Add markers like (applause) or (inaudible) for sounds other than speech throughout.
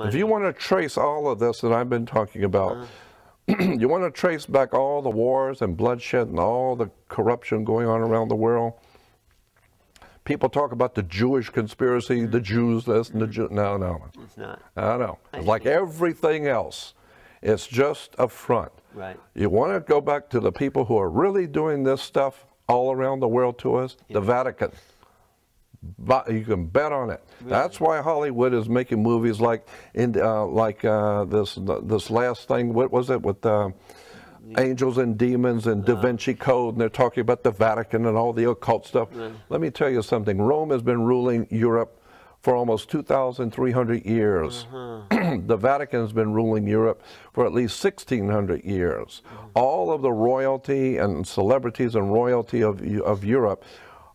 If you want to trace all of this that I've been talking about, Uh-huh. (clears throat) you want to trace back all the wars and bloodshed and all the corruption going on around the world. People talk about the Jewish conspiracy, the Jews this and the Jew. No, no, It's not. I know. I It's like see. everything else. It's just a front. Right. You want to go back to the people who are really doing this stuff all around the world to us? The Vatican. But you can bet on it. That's why Hollywood is making movies like in uh, like uh, this this last thing. What was it with uh, angels and demons and Da Vinci Code? And they're talking about the Vatican and all the occult stuff. Let me tell you something. Rome has been ruling Europe for almost 2,300 years. (clears throat) the Vatican has been ruling Europe for at least 1,600 years. All of the royalty and celebrities and royalty of, of Europe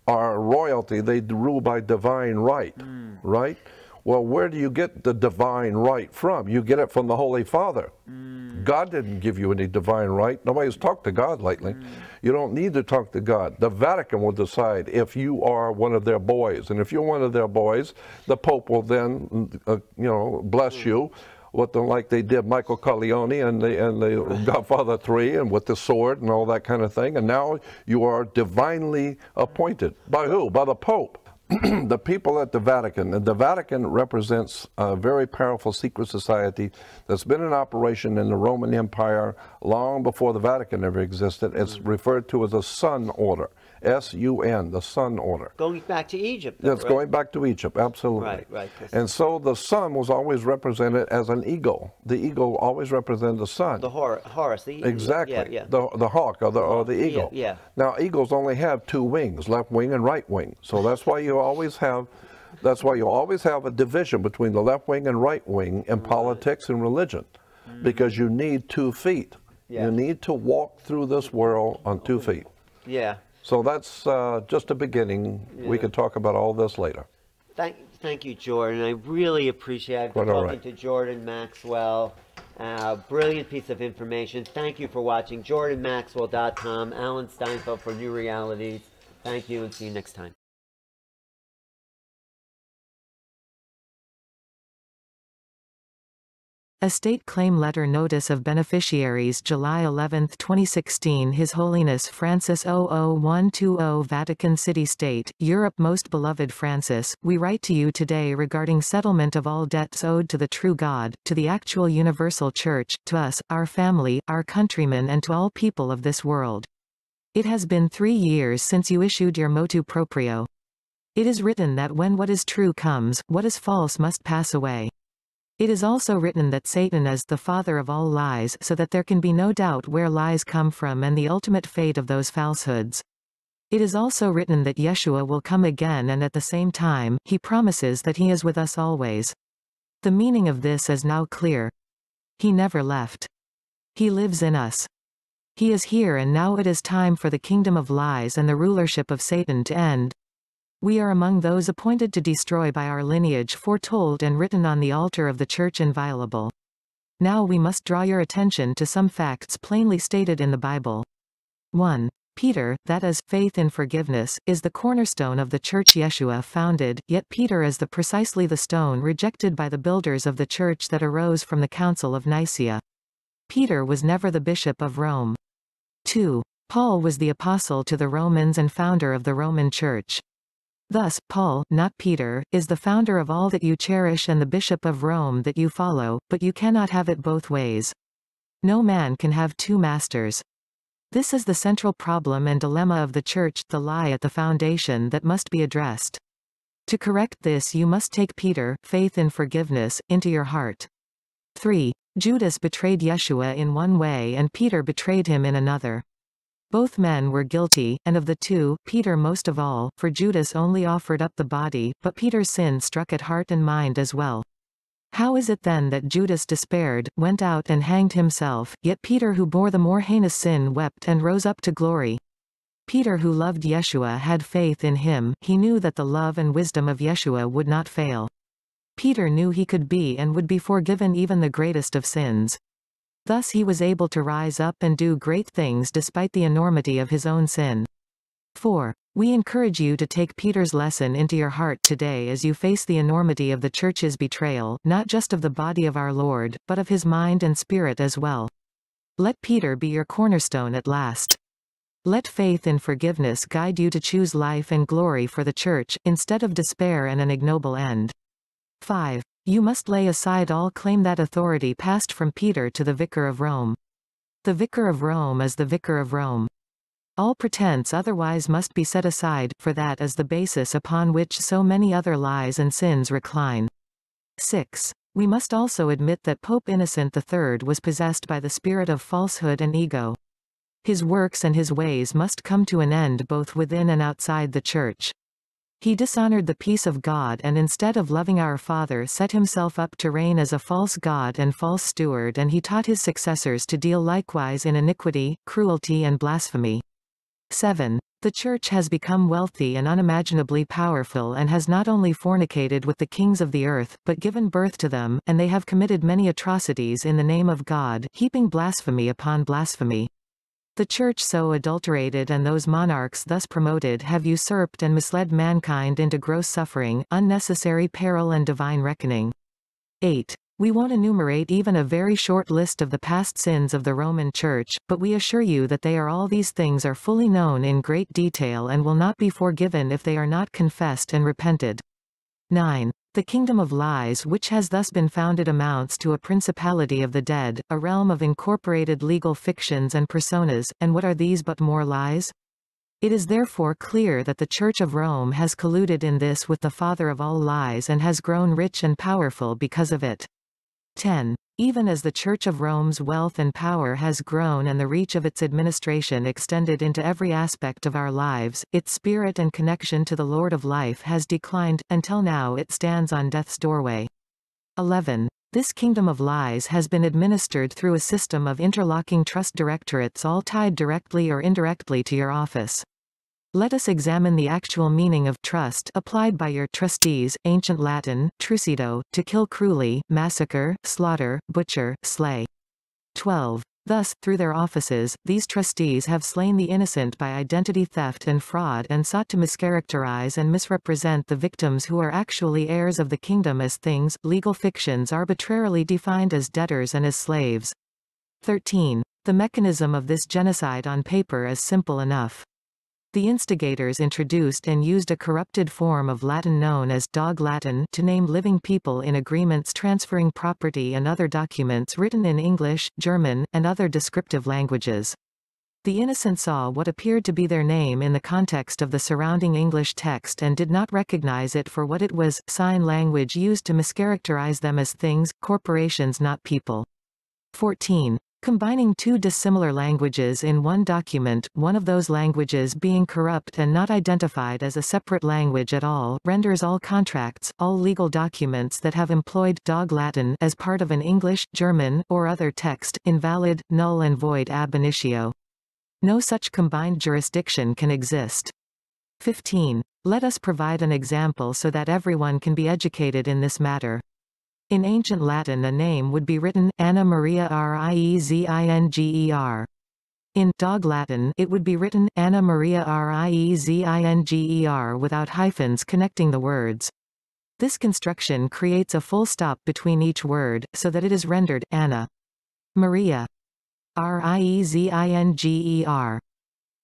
are royalty. They rule by divine right, hmm. right? Well, where do you get the divine right from? You get it from the Holy Father. Hmm. God didn't give you any divine right. Nobody's talked to God lately. Hmm. You don't need to talk to God. The Vatican will decide if you are one of their boys. And if you're one of their boys, the Pope will then, uh, you know, bless you. What the, like they did Michael Corleone and the and the Godfather Three and with the sword and all that kind of thing. And now you are divinely appointed by who? By the Pope. (clears throat) the people at the Vatican, and the Vatican represents a very powerful secret society that's been in operation in the Roman Empire long before the Vatican ever existed. It's mm. referred to as the Sun Order, S-U-N, the Sun Order. Going back to Egypt. though, That's right? going back to Egypt, absolutely. Right, right, And so the sun was always represented as an eagle. The eagle always represented the sun. The Hor- Horus. The, Exactly. Yeah, yeah. The, the hawk or the, or the eagle. yeah. yeah. Now, eagles only have two wings, left wing and right wing. So that's why you always have. That's why you always have a division between the left wing and right wing in politics and religion, because you need two feet. Mm. Yeah. You need to walk through this world on two feet. yeah. So that's uh, just a beginning. We Yeah. could talk about all this later. Thank, thank you, Jordan. I really appreciate. I've been Quite talking right. to Jordan Maxwell. Uh, brilliant piece of information. Thank you for watching. JordanMaxwell.com. Alan Steinfeld for New Realities. Thank you, and see you next time. Estate Claim Letter Notice of Beneficiaries July 11, 2016 His Holiness Francis 00120 Vatican City State, Europe Most Beloved Francis, we write to you today regarding settlement of all debts owed to the true God, to the actual universal Church, to us, our family, our countrymen and to all people of this world. It has been three years since you issued your motu proprio. It is written that when what is true comes, what is false must pass away. It is also written that Satan is the father of all lies so that there can be no doubt where lies come from and the ultimate fate of those falsehoods. It is also written that Yeshua will come again and at the same time, he promises that he is with us always. The meaning of this is now clear. He never left. He lives in us. He is here and now it is time for the kingdom of lies and the rulership of Satan to end. We are among those appointed to destroy by our lineage foretold and written on the altar of the Church inviolable. Now we must draw your attention to some facts plainly stated in the Bible. 1. Peter, that is, faith in forgiveness, is the cornerstone of the church Yeshua founded, yet Peter is the precisely the stone rejected by the builders of the church that arose from the Council of Nicaea. Peter was never the bishop of Rome. 2. Paul was the apostle to the Romans and founder of the Roman Church. Thus, Paul, not Peter, is the founder of all that you cherish and the bishop of Rome that you follow, but you cannot have it both ways. No man can have two masters. This is the central problem and dilemma of the church, the lie at the foundation that must be addressed. To correct this you must take Peter, faith in forgiveness, into your heart. 3. Judas betrayed Yeshua in one way and Peter betrayed him in another. Both men were guilty, and of the two, Peter most of all, for Judas only offered up the body, but Peter's sin struck at heart and mind as well. How is it then that Judas despaired, went out and hanged himself, yet Peter who bore the more heinous sin wept and rose up to glory? Peter who loved Yeshua had faith in him, he knew that the love and wisdom of Yeshua would not fail. Peter knew he could be and would be forgiven even the greatest of sins. Thus he was able to rise up and do great things despite the enormity of his own sin. 4. We encourage you to take Peter's lesson into your heart today as you face the enormity of the Church's betrayal, not just of the body of our Lord, but of his mind and spirit as well. Let Peter be your cornerstone at last. Let faith in forgiveness guide you to choose life and glory for the Church, instead of despair and an ignoble end. 5. You must lay aside all claim that authority passed from Peter to the Vicar of Rome. The Vicar of Rome is the Vicar of Rome. All pretense otherwise must be set aside, for that is the basis upon which so many other lies and sins recline. 6. We must also admit that Pope Innocent III was possessed by the spirit of falsehood and ego. His works and his ways must come to an end both within and outside the Church. He dishonored the peace of God and instead of loving our Father set himself up to reign as a false God and false steward and he taught his successors to deal likewise in iniquity, cruelty and blasphemy. 7. The Church has become wealthy and unimaginably powerful and has not only fornicated with the kings of the earth, but given birth to them, and they have committed many atrocities in the name of God, heaping blasphemy upon blasphemy. The Church so adulterated and those monarchs thus promoted have usurped and misled mankind into gross suffering, unnecessary peril and divine reckoning. 8. We won't enumerate even a very short list of the past sins of the Roman Church, but we assure you that they are all these things are fully known in great detail and will not be forgiven if they are not confessed and repented. 9. The kingdom of lies which has thus been founded amounts to a principality of the dead, a realm of incorporated legal fictions and personas, and what are these but more lies? It is therefore clear that the Church of Rome has colluded in this with the father of all lies and has grown rich and powerful because of it. 10. Even as the Church of Rome's wealth and power has grown and the reach of its administration extended into every aspect of our lives, its spirit and connection to the Lord of life has declined, until now it stands on death's doorway. 11. This kingdom of lies has been administered through a system of interlocking trust directorates all tied directly or indirectly to your office. Let us examine the actual meaning of trust applied by your trustees, ancient Latin, trucido, to kill cruelly, massacre, slaughter, butcher, slay. 12. Thus, through their offices, these trustees have slain the innocent by identity theft and fraud and sought to mischaracterize and misrepresent the victims who are actually heirs of the kingdom as things, legal fictions arbitrarily defined as debtors and as slaves. 13. The mechanism of this genocide on paper is simple enough. The instigators introduced and used a corrupted form of Latin known as Dog Latin to name living people in agreements transferring property and other documents written in English, German, and other descriptive languages. The innocent saw what appeared to be their name in the context of the surrounding English text and did not recognize it for what it was, sign language used to mischaracterize them as things, corporations not people. 14. Combining two dissimilar languages in one document, one of those languages being corrupt and not identified as a separate language at all, renders all contracts, all legal documents that have employed dog Latin as part of an English, German, or other text, invalid, null and void ab initio. No such combined jurisdiction can exist. 15. Let us provide an example so that everyone can be educated in this matter. In ancient Latin a name would be written, Anna Maria Riezinger. In Dog Latin it would be written, Anna Maria Riezinger without hyphens connecting the words. This construction creates a full stop between each word, so that it is rendered, Anna. Maria. R-I-E-Z-I-N-G-E-R.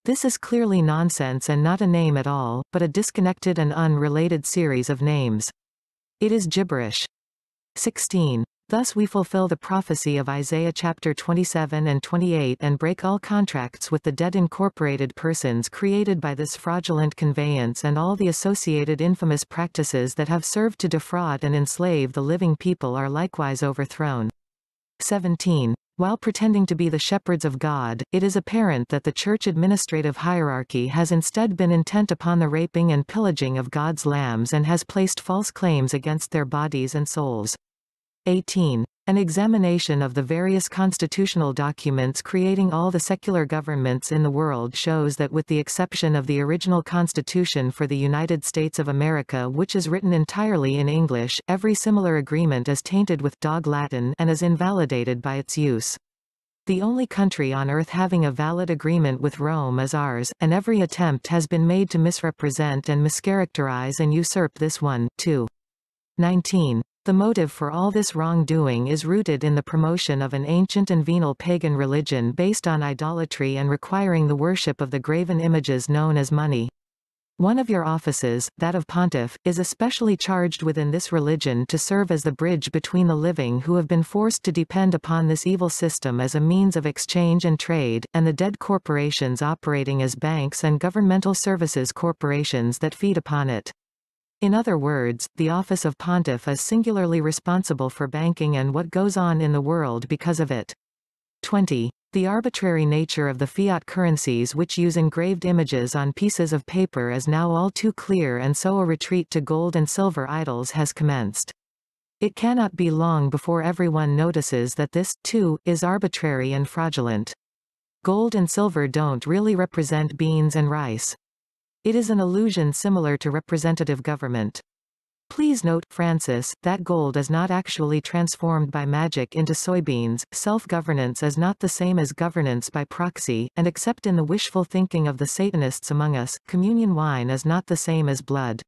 This is clearly nonsense and not a name at all, but a disconnected and unrelated series of names. It is gibberish. 16. Thus we fulfill the prophecy of Isaiah chapter 27 and 28 and break all contracts with the dead incorporated persons created by this fraudulent conveyance and all the associated infamous practices that have served to defraud and enslave the living people are likewise overthrown. 17. While pretending to be the shepherds of God, it is apparent that the church administrative hierarchy has instead been intent upon the raping and pillaging of God's lambs and has placed false claims against their bodies and souls. 18. An examination of the various constitutional documents creating all the secular governments in the world shows that with the exception of the original Constitution for the United States of America which is written entirely in English, every similar agreement is tainted with dog Latin and is invalidated by its use. The only country on earth having a valid agreement with Rome is ours, and every attempt has been made to misrepresent and mischaracterize and usurp this one, too. 19. The motive for all this wrongdoing is rooted in the promotion of an ancient and venal pagan religion based on idolatry and requiring the worship of the graven images known as money. One of your offices, that of pontiff, is especially charged within this religion to serve as the bridge between the living who have been forced to depend upon this evil system as a means of exchange and trade, and the dead corporations operating as banks and governmental services corporations that feed upon it. In other words, the office of pontiff is singularly responsible for banking and what goes on in the world because of it. 20. The arbitrary nature of the fiat currencies which use engraved images on pieces of paper is now all too clear and so a retreat to gold and silver idols has commenced. It cannot be long before everyone notices that this, too, is arbitrary and fraudulent. Gold and silver don't really represent beans and rice. It is an illusion similar to representative government. Please note, Francis, that gold is not actually transformed by magic into soybeans, self-governance is not the same as governance by proxy, and except in the wishful thinking of the Satanists among us, communion wine is not the same as blood.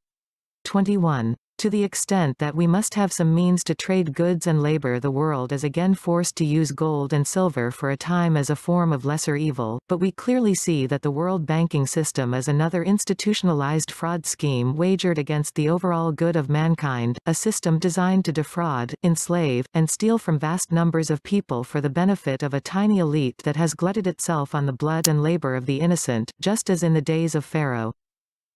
21. To the extent that we must have some means to trade goods and labor the world is again forced to use gold and silver for a time as a form of lesser evil, but we clearly see that the world banking system is another institutionalized fraud scheme wagered against the overall good of mankind, a system designed to defraud, enslave, and steal from vast numbers of people for the benefit of a tiny elite that has glutted itself on the blood and labor of the innocent, just as in the days of Pharaoh.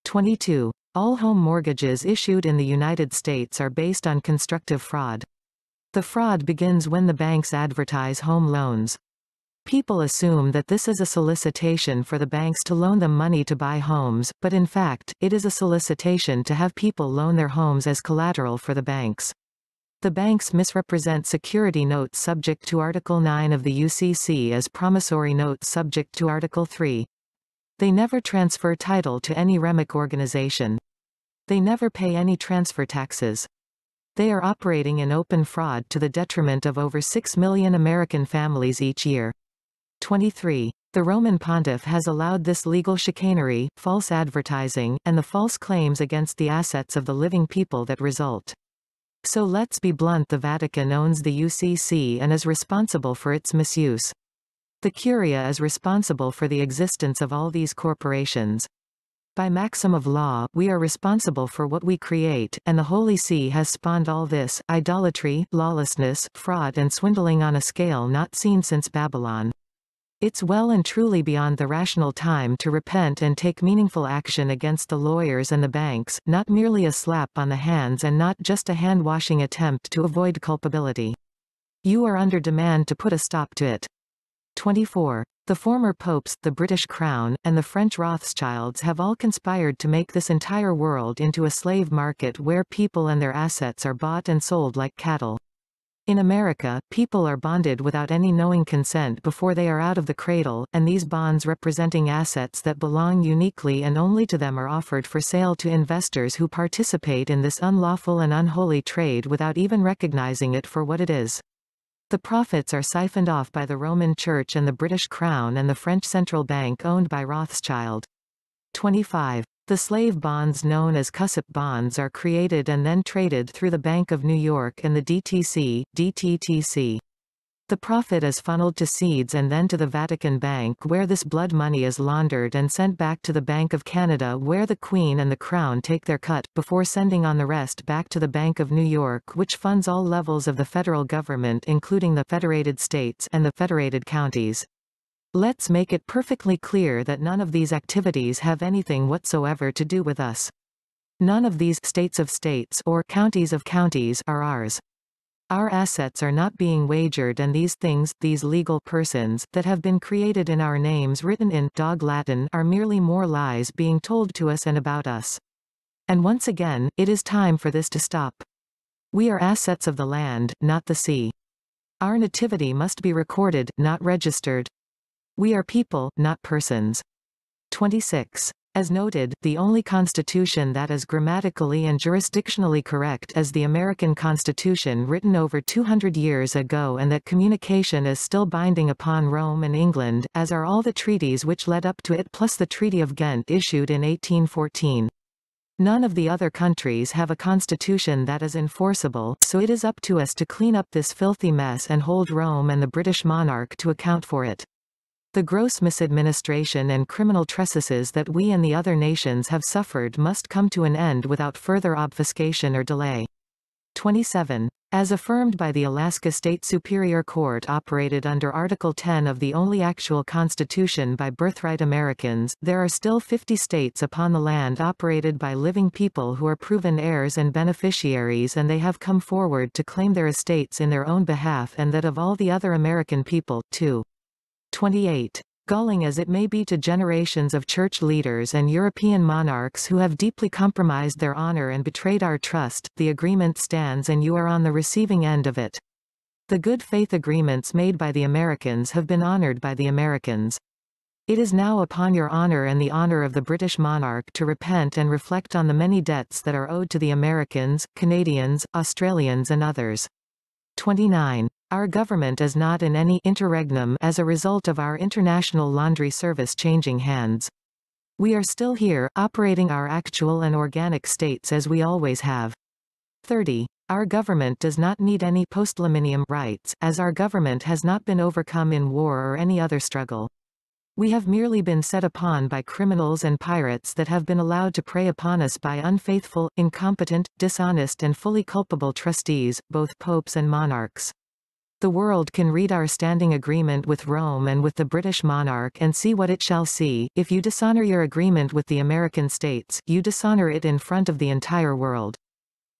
22. All home mortgages issued in the United States are based on constructive fraud. The fraud begins when the banks advertise home loans. People assume that this is a solicitation for the banks to loan them money to buy homes, but in fact, it is a solicitation to have people loan their homes as collateral for the banks. The banks misrepresent security notes subject to Article 9 of the UCC as promissory notes subject to Article 3. They never transfer title to any REMIC organization. They never pay any transfer taxes. They are operating in open fraud to the detriment of over 6 million American families each year. 23. The Roman pontiff has allowed this legal chicanery, false advertising, and the false claims against the assets of the living people that result. So let's be blunt the Vatican owns the UCC and is responsible for its misuse. The Curia is responsible for the existence of all these corporations. By maxim of law, we are responsible for what we create, and the Holy See has spawned all this, idolatry, lawlessness, fraud and swindling on a scale not seen since Babylon. It's well and truly beyond the rational time to repent and take meaningful action against the lawyers and the banks, not merely a slap on the hands and not just a hand-washing attempt to avoid culpability. You are under demand to put a stop to it. 24. The former popes, the British Crown, and the French Rothschilds have all conspired to make this entire world into a slave market where people and their assets are bought and sold like cattle. In America, people are bonded without any knowing consent before they are out of the cradle, and these bonds representing assets that belong uniquely and only to them are offered for sale to investors who participate in this unlawful and unholy trade without even recognizing it for what it is. The profits are siphoned off by the Roman Church and the British Crown and the French Central Bank owned by Rothschild. 25. The slave bonds known as CUSIP bonds are created and then traded through the Bank of New York and the DTC, DTTC. The profit is funneled to seeds and then to the Vatican Bank where this blood money is laundered and sent back to the Bank of Canada where the Queen and the Crown take their cut, before sending on the rest back to the Bank of New York which funds all levels of the federal government including the federated states and the federated counties. Let's make it perfectly clear that none of these activities have anything whatsoever to do with us. None of these states of states or counties of counties are ours. Our assets are not being wagered and these things, these legal persons, that have been created in our names written in dog Latin are merely more lies being told to us and about us. And once again, it is time for this to stop. We are assets of the land, not the sea. Our nativity must be recorded, not registered. We are people, not persons. 26. As noted, the only constitution that is grammatically and jurisdictionally correct is the American Constitution written over 200 years ago and that communication is still binding upon Rome and England, as are all the treaties which led up to it plus the Treaty of Ghent issued in 1814. None of the other countries have a constitution that is enforceable, so it is up to us to clean up this filthy mess and hold Rome and the British monarch to account for it. The gross misadministration and criminal trespasses that we and the other nations have suffered must come to an end without further obfuscation or delay. 27. As affirmed by the Alaska State Superior Court operated under Article 10 of the only actual constitution by birthright Americans, there are still 50 states upon the land operated by living people who are proven heirs and beneficiaries and they have come forward to claim their estates in their own behalf and that of all the other American people, too. 28 galling as it may be to generations of church leaders and European monarchs who have deeply compromised their honor and betrayed our trust, the agreement stands and you are on the receiving end of it. The good faith agreements made by the Americans have been honored by the Americans. It is now upon your honor and the honor of the British monarch to repent and reflect on the many debts that are owed to the Americans, Canadians, Australians and others. 29. Our government is not in any interregnum as a result of our international laundry service changing hands. We are still here, operating our actual and organic states as we always have. 30. Our government does not need any postliminium rights, as our government has not been overcome in war or any other struggle. We have merely been set upon by criminals and pirates that have been allowed to prey upon us by unfaithful, incompetent, dishonest and fully culpable trustees, both popes and monarchs. The world can read our standing agreement with Rome and with the British monarch and see what it shall see. If you dishonor your agreement with the American states, you dishonor it in front of the entire world.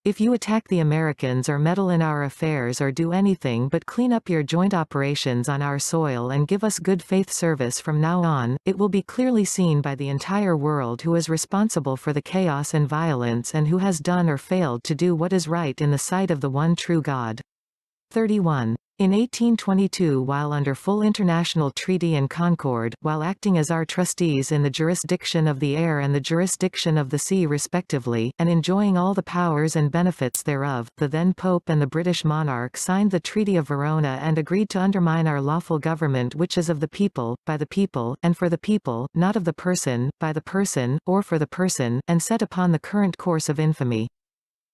If you attack the Americans or meddle in our affairs or do anything but clean up your joint operations on our soil and give us good faith service from now on, it will be clearly seen by the entire world who is responsible for the chaos and violence and who has done or failed to do what is right in the sight of the one true God. 31. In 1822 while under full international treaty and concord, while acting as our trustees in the jurisdiction of the air and the jurisdiction of the sea respectively, and enjoying all the powers and benefits thereof, the then Pope and the British monarch signed the Treaty of Verona and agreed to undermine our lawful government which is of the people, by the people, and for the people, not of the person, by the person, or for the person, and set upon the current course of infamy.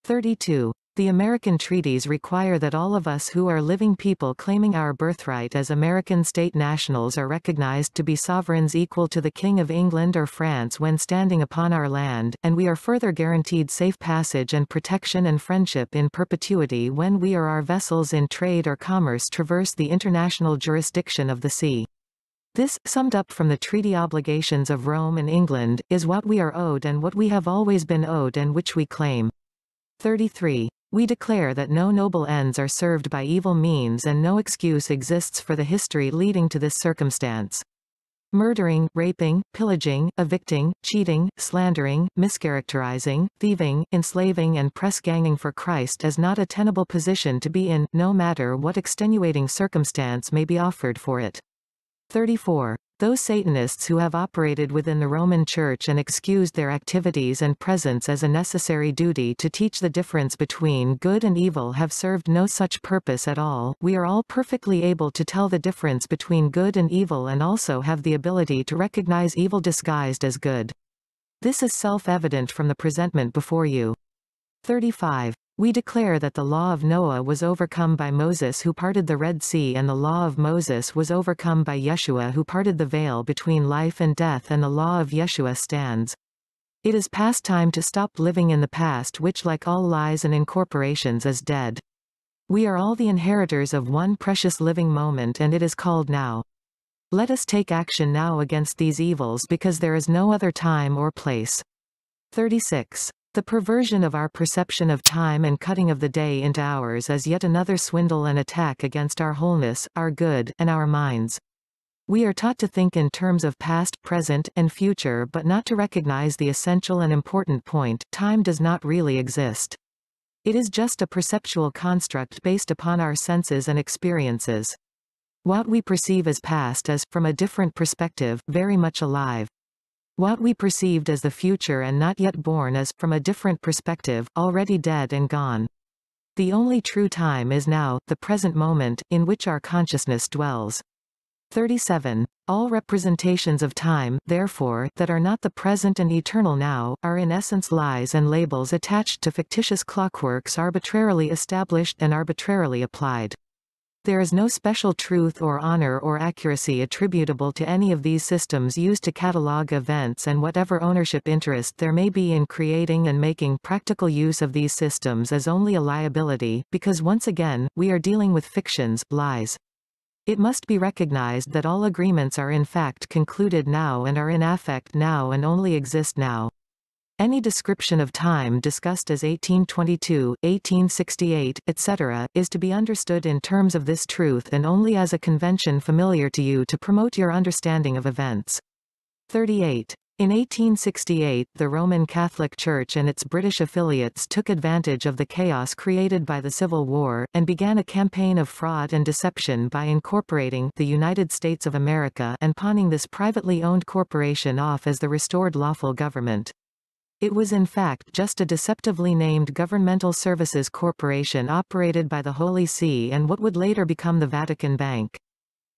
32. The American treaties require that all of us who are living people claiming our birthright as American state nationals are recognized to be sovereigns equal to the King of England or France when standing upon our land, and we are further guaranteed safe passage and protection and friendship in perpetuity when we or our vessels in trade or commerce traverse the international jurisdiction of the sea. This, summed up from the treaty obligations of Rome and England, is what we are owed and what we have always been owed and which we claim. 33. We declare that no noble ends are served by evil means and no excuse exists for the history leading to this circumstance. Murdering, raping, pillaging, evicting, cheating, slandering, mischaracterizing, thieving, enslaving and press-ganging for Christ is not a tenable position to be in, no matter what extenuating circumstance may be offered for it. 34. Those Satanists who have operated within the Roman Church and excused their activities and presence as a necessary duty to teach the difference between good and evil have served no such purpose at all. We are all perfectly able to tell the difference between good and evil and also have the ability to recognize evil disguised as good. This is self-evident from the presentment before you. 35. We declare that the law of Noah was overcome by Moses who parted the Red Sea and the law of Moses was overcome by Yeshua who parted the veil between life and death and the law of Yeshua stands. It is past time to stop living in the past which like all lies and incorporations is dead. We are all the inheritors of one precious living moment and it is called now. Let us take action now against these evils because there is no other time or place. 36. The perversion of our perception of time and cutting of the day into hours is yet another swindle and attack against our wholeness, our good, and our minds. We are taught to think in terms of past, present, and future but not to recognize the essential and important point, time does not really exist. It is just a perceptual construct based upon our senses and experiences. What we perceive as past is, from a different perspective, very much alive. What we perceived as the future and not yet born is, from a different perspective, already dead and gone. The only true time is now, the present moment, in which our consciousness dwells. 37. All representations of time, therefore, that are not the present and eternal now, are in essence lies and labels attached to fictitious clockworks arbitrarily established and arbitrarily applied. There is no special truth or honor or accuracy attributable to any of these systems used to catalogue events and whatever ownership interest there may be in creating and making practical use of these systems is only a liability, because once again, we are dealing with fictions, lies. It must be recognized that all agreements are in fact concluded now and are in affect now and only exist now. Any description of time discussed as 1822, 1868, etc., is to be understood in terms of this truth and only as a convention familiar to you to promote your understanding of events. 38. In 1868 the Roman Catholic Church and its British affiliates took advantage of the chaos created by the Civil War, and began a campaign of fraud and deception by incorporating the United States of America and pawning this privately owned corporation off as the restored lawful government. It was in fact just a deceptively named Governmental Services Corporation operated by the Holy See and what would later become the Vatican Bank.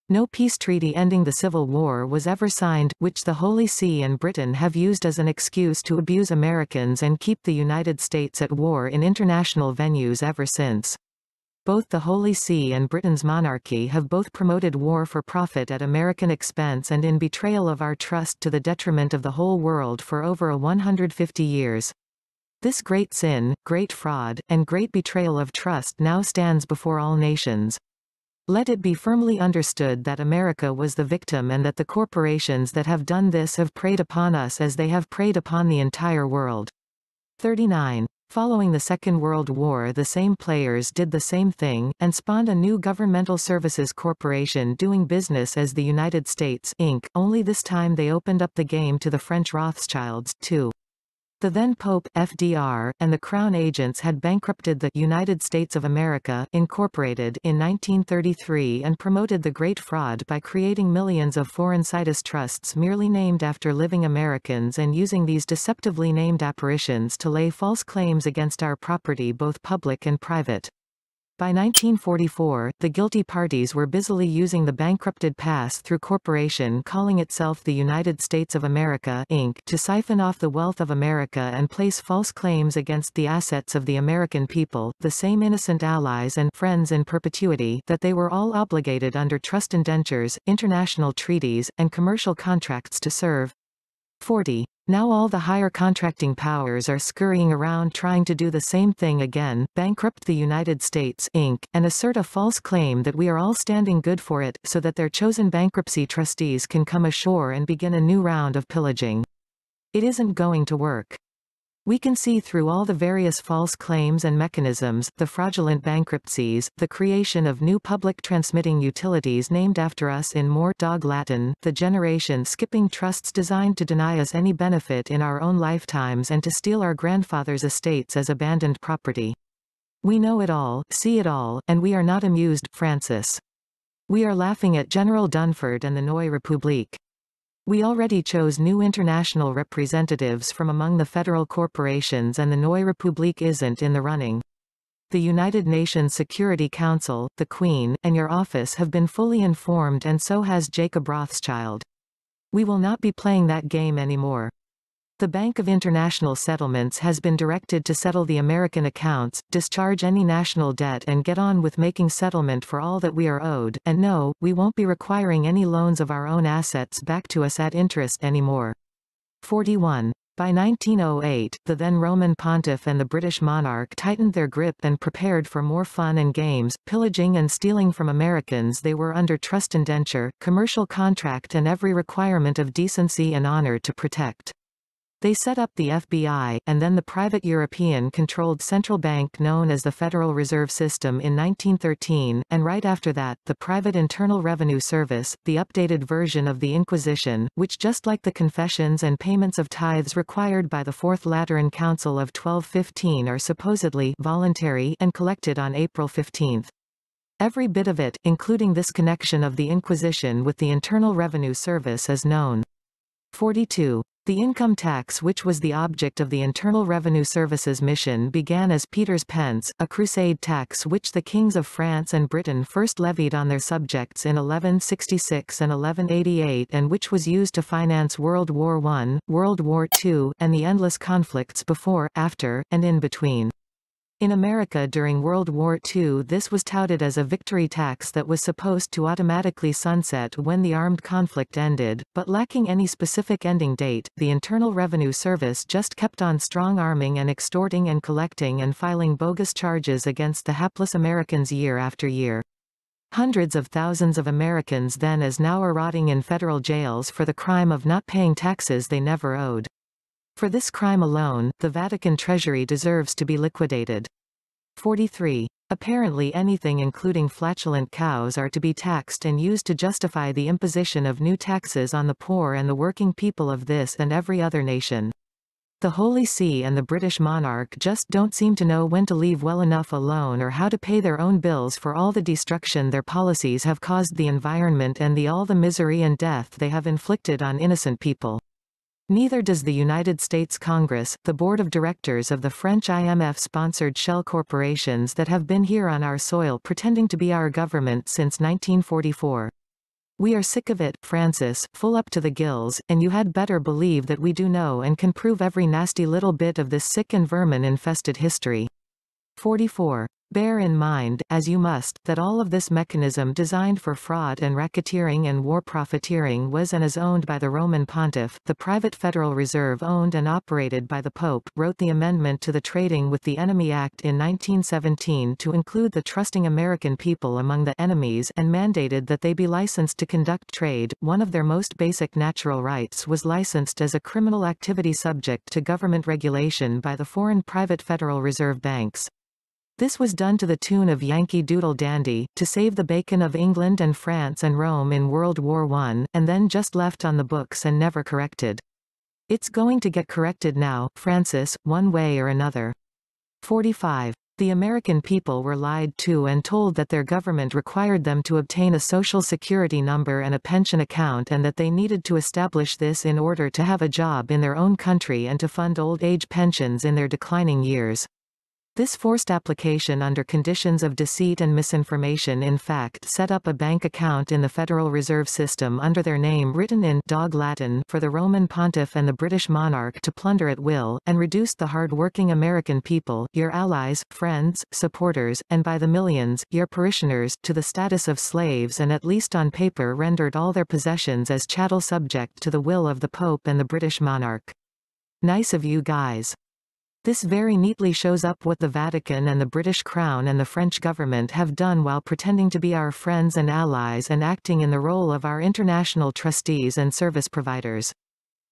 No peace treaty ending the Civil War was ever signed, which the Holy See and Britain have used as an excuse to abuse Americans and keep the United States at war in international venues ever since. Both the Holy See and Britain's monarchy have both promoted war for profit at American expense and in betrayal of our trust to the detriment of the whole world for over a 150 years. This great sin, great fraud, and great betrayal of trust now stands before all nations. Let it be firmly understood that America was the victim and that the corporations that have done this have preyed upon us as they have preyed upon the entire world. 39. Following the Second World War the same players did the same thing, and spawned a new governmental services corporation doing business as the United States, Inc., only this time they opened up the game to the French Rothschilds, too. The then Pope, FDR, and the Crown agents had bankrupted the United States of America, Incorporated in 1933 and promoted the Great Fraud by creating millions of foreign situs trusts merely named after living Americans and using these deceptively named apparitions to lay false claims against our property both public and private. By 1944, the guilty parties were busily using the bankrupted pass-through corporation calling itself the United States of America Inc. to siphon off the wealth of America and place false claims against the assets of the American people, the same innocent allies and friends in perpetuity that they were all obligated under trust indentures, international treaties, and commercial contracts to serve. 40. Now all the higher contracting powers are scurrying around trying to do the same thing again, bankrupt the United States, Inc., and assert a false claim that we are all standing good for it, so that their chosen bankruptcy trustees can come ashore and begin a new round of pillaging. It isn't going to work. We can see through all the various false claims and mechanisms, the fraudulent bankruptcies, the creation of new public transmitting utilities named after us in more dog Latin, the generation skipping trusts designed to deny us any benefit in our own lifetimes and to steal our grandfathers' estates as abandoned property. We know it all, see it all, and we are not amused, Francis. We are laughing at General Dunford and the Neue Republik. We already chose new international representatives from among the federal corporations and the Neue Republik isn't in the running. The United Nations Security Council, the Queen, and your office have been fully informed and so has Jacob Rothschild. We will not be playing that game anymore. The Bank of International Settlements has been directed to settle the American accounts, discharge any national debt and get on with making settlement for all that we are owed, and no, we won't be requiring any loans of our own assets back to us at interest anymore. 41. By 1908, the then Roman pontiff and the British monarch tightened their grip and prepared for more fun and games, pillaging and stealing from Americans they were under trust indenture, commercial contract and every requirement of decency and honor to protect. They set up the FBI, and then the private European-controlled central bank known as the Federal Reserve System in 1913, and right after that, the private Internal Revenue Service, the updated version of the Inquisition, which just like the confessions and payments of tithes required by the Fourth Lateran Council of 1215 are supposedly voluntary and collected on April 15. Every bit of it, including this connection of the Inquisition with the Internal Revenue Service is known. 42. The income tax which was the object of the Internal Revenue Service's mission began as Peter's pence, a crusade tax which the kings of France and Britain first levied on their subjects in 1166 and 1188 and which was used to finance World War I, World War II, and the endless conflicts before, after, and in between. In America during World War II this was touted as a victory tax that was supposed to automatically sunset when the armed conflict ended, but lacking any specific ending date, the Internal Revenue Service just kept on strong-arming and extorting and collecting and filing bogus charges against the hapless Americans year after year. Hundreds of thousands of Americans then as now are rotting in federal jails for the crime of not paying taxes they never owed. For this crime alone, the Vatican treasury deserves to be liquidated. 43. Apparently anything including flatulent cows are to be taxed and used to justify the imposition of new taxes on the poor and the working people of this and every other nation. The Holy See and the British monarch just don't seem to know when to leave well enough alone or how to pay their own bills for all the destruction their policies have caused the environment and the all the misery and death they have inflicted on innocent people. Neither does the United States Congress, the board of directors of the French IMF-sponsored shell corporations that have been here on our soil pretending to be our government since 1944. We are sick of it, Francis, full up to the gills, and you had better believe that we do know and can prove every nasty little bit of this sick and vermin-infested history. 44. Bear in mind, as you must, that all of this mechanism designed for fraud and racketeering and war profiteering was and is owned by the Roman Pontiff, the private Federal Reserve owned and operated by the Pope, wrote the amendment to the Trading with the Enemy Act in 1917 to include the trusting American people among the enemies and mandated that they be licensed to conduct trade. One of their most basic natural rights was licensed as a criminal activity subject to government regulation by the foreign private Federal Reserve banks. This was done to the tune of Yankee Doodle Dandy, to save the bacon of England and France and Rome in World War I, and then just left on the books and never corrected. It's going to get corrected now, Francis, one way or another. 45. The American people were lied to and told that their government required them to obtain a social security number and a pension account and that they needed to establish this in order to have a job in their own country and to fund old age pensions in their declining years. This forced application under conditions of deceit and misinformation in fact set up a bank account in the Federal Reserve System under their name written in dog Latin for the Roman pontiff and the British monarch to plunder at will, and reduced the hard-working American people, your allies, friends, supporters, and by the millions, your parishioners, to the status of slaves and at least on paper rendered all their possessions as chattel subject to the will of the Pope and the British monarch. Nice of you guys. This very neatly shows up what the Vatican and the British Crown and the French government have done while pretending to be our friends and allies and acting in the role of our international trustees and service providers.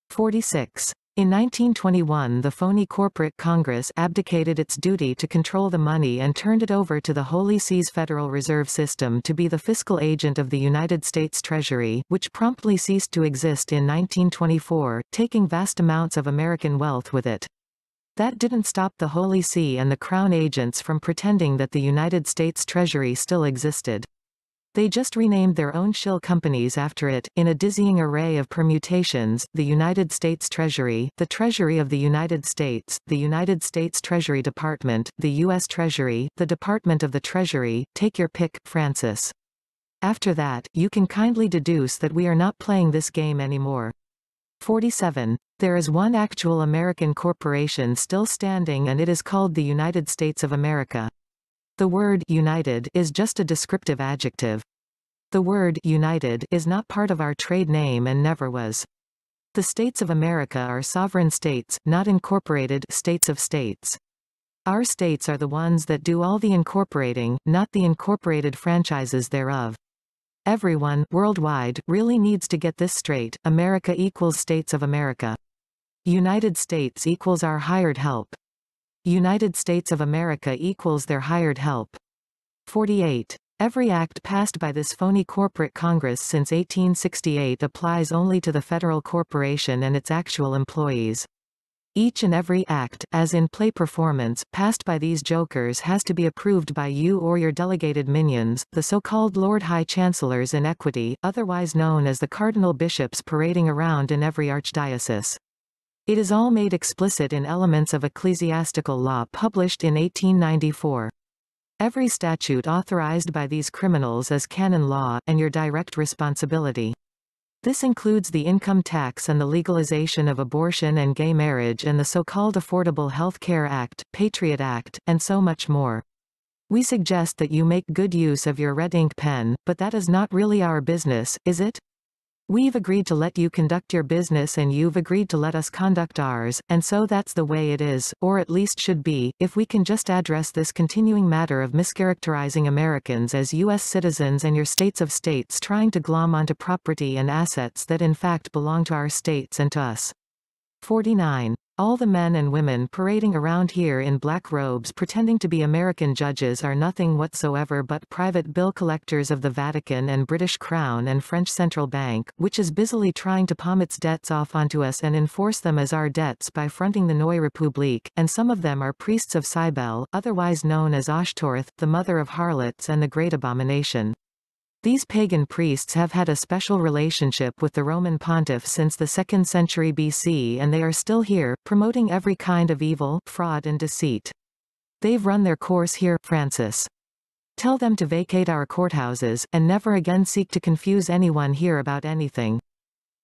46. In 1921 the phony corporate Congress abdicated its duty to control the money and turned it over to the Holy See's Federal Reserve System to be the fiscal agent of the United States Treasury, which promptly ceased to exist in 1924, taking vast amounts of American wealth with it. That didn't stop the Holy See and the Crown agents from pretending that the United States Treasury still existed. They just renamed their own shill companies after it, in a dizzying array of permutations, the United States Treasury, the Treasury of the United States, the United States Treasury Department, the U.S. Treasury, the Department of the Treasury, take your pick, Francis. After that, you can kindly deduce that we are not playing this game anymore. 47. There is one actual American corporation still standing and it is called the United States of America. The word United is just a descriptive adjective. The word United is not part of our trade name and never was. The states of America are sovereign states, not incorporated states of states. Our states are the ones that do all the incorporating, not the incorporated franchises thereof. Everyone, worldwide, really needs to get this straight, America equals States of America. United States equals our hired help. United States of America equals their hired help. 48. Every act passed by this phony corporate Congress since 1868 applies only to the federal corporation and its actual employees. Each and every act, as in play performance, passed by these jokers has to be approved by you or your delegated minions, the so-called Lord High Chancellors in equity, otherwise known as the cardinal bishops parading around in every archdiocese. It is all made explicit in Elements of Ecclesiastical Law published in 1894. Every statute authorized by these criminals is canon law, and your direct responsibility. This includes the income tax and the legalization of abortion and gay marriage and the so-called Affordable Health Care Act, Patriot Act, and so much more. We suggest that you make good use of your red ink pen, but that is not really our business, is it? We've agreed to let you conduct your business and you've agreed to let us conduct ours, and so that's the way it is, or at least should be, if we can just address this continuing matter of mischaracterizing Americans as U.S. citizens and your states of states trying to glom onto property and assets that in fact belong to our states and to us. 49. All the men and women parading around here in black robes pretending to be American judges are nothing whatsoever but private bill collectors of the Vatican and British Crown and French Central Bank, which is busily trying to palm its debts off onto us and enforce them as our debts by fronting the Neue Republik, and some of them are priests of Cybele, otherwise known as Ashtoreth, the mother of harlots and the great abomination. These pagan priests have had a special relationship with the Roman pontiff since the 2nd century BC and they are still here, promoting every kind of evil, fraud and deceit. They've run their course here, Francis. Tell them to vacate our courthouses, and never again seek to confuse anyone here about anything.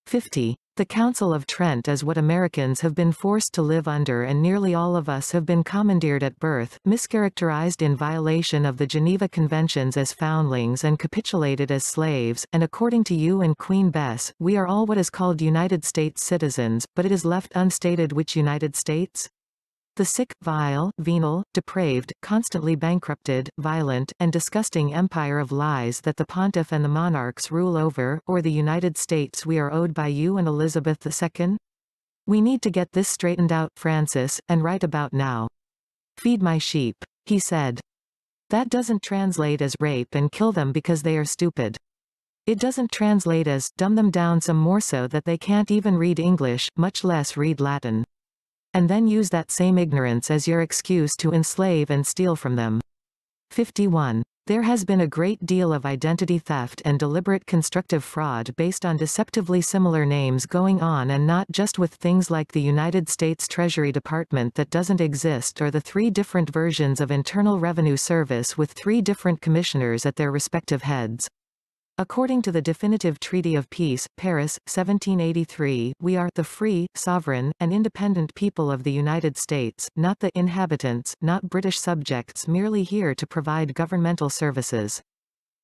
50. The Council of Trent is what Americans have been forced to live under and nearly all of us have been commandeered at birth, mischaracterized in violation of the Geneva Conventions as foundlings and capitulated as slaves, and according to you and Queen Bess, we are all what is called United States citizens, but it is left unstated which United States? The sick, vile, venal, depraved, constantly bankrupted, violent, and disgusting empire of lies that the pontiff and the monarchs rule over, or the United States we are owed by you and Elizabeth II? We need to get this straightened out, Francis, and right about now. Feed my sheep, he said. That doesn't translate as rape and kill them because they are stupid. It doesn't translate as dumb them down some more so that they can't even read English, much less read Latin and then use that same ignorance as your excuse to enslave and steal from them. 51. There has been a great deal of identity theft and deliberate constructive fraud based on deceptively similar names going on and not just with things like the United States Treasury Department that doesn't exist or the three different versions of Internal Revenue Service with three different commissioners at their respective heads. According to the Definitive Treaty of Peace, Paris, 1783, we are the free, sovereign, and independent people of the United States, not the inhabitants, not British subjects merely here to provide governmental services.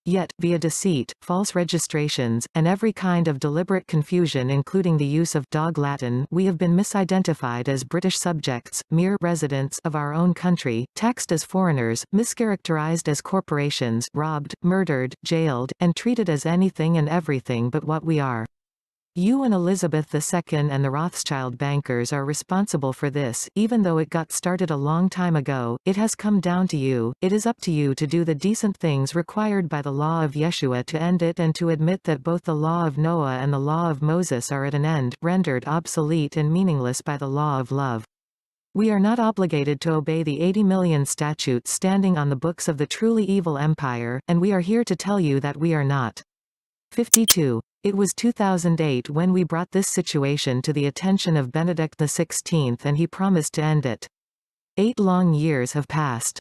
Yet, via deceit, false registrations, and every kind of deliberate confusion including the use of dog Latin, we have been misidentified as British subjects, mere residents of our own country, taxed as foreigners, mischaracterized as corporations, robbed, murdered, jailed, and treated as anything and everything but what we are. You and Elizabeth II and the Rothschild bankers are responsible for this, even though it got started a long time ago, it has come down to you, it is up to you to do the decent things required by the law of Yeshua to end it and to admit that both the law of Noah and the law of Moses are at an end, rendered obsolete and meaningless by the law of love. We are not obligated to obey the 80 million statutes standing on the books of the truly evil empire, and we are here to tell you that we are not. 52. It was 2008 when we brought this situation to the attention of Benedict XVI and he promised to end it. Eight long years have passed.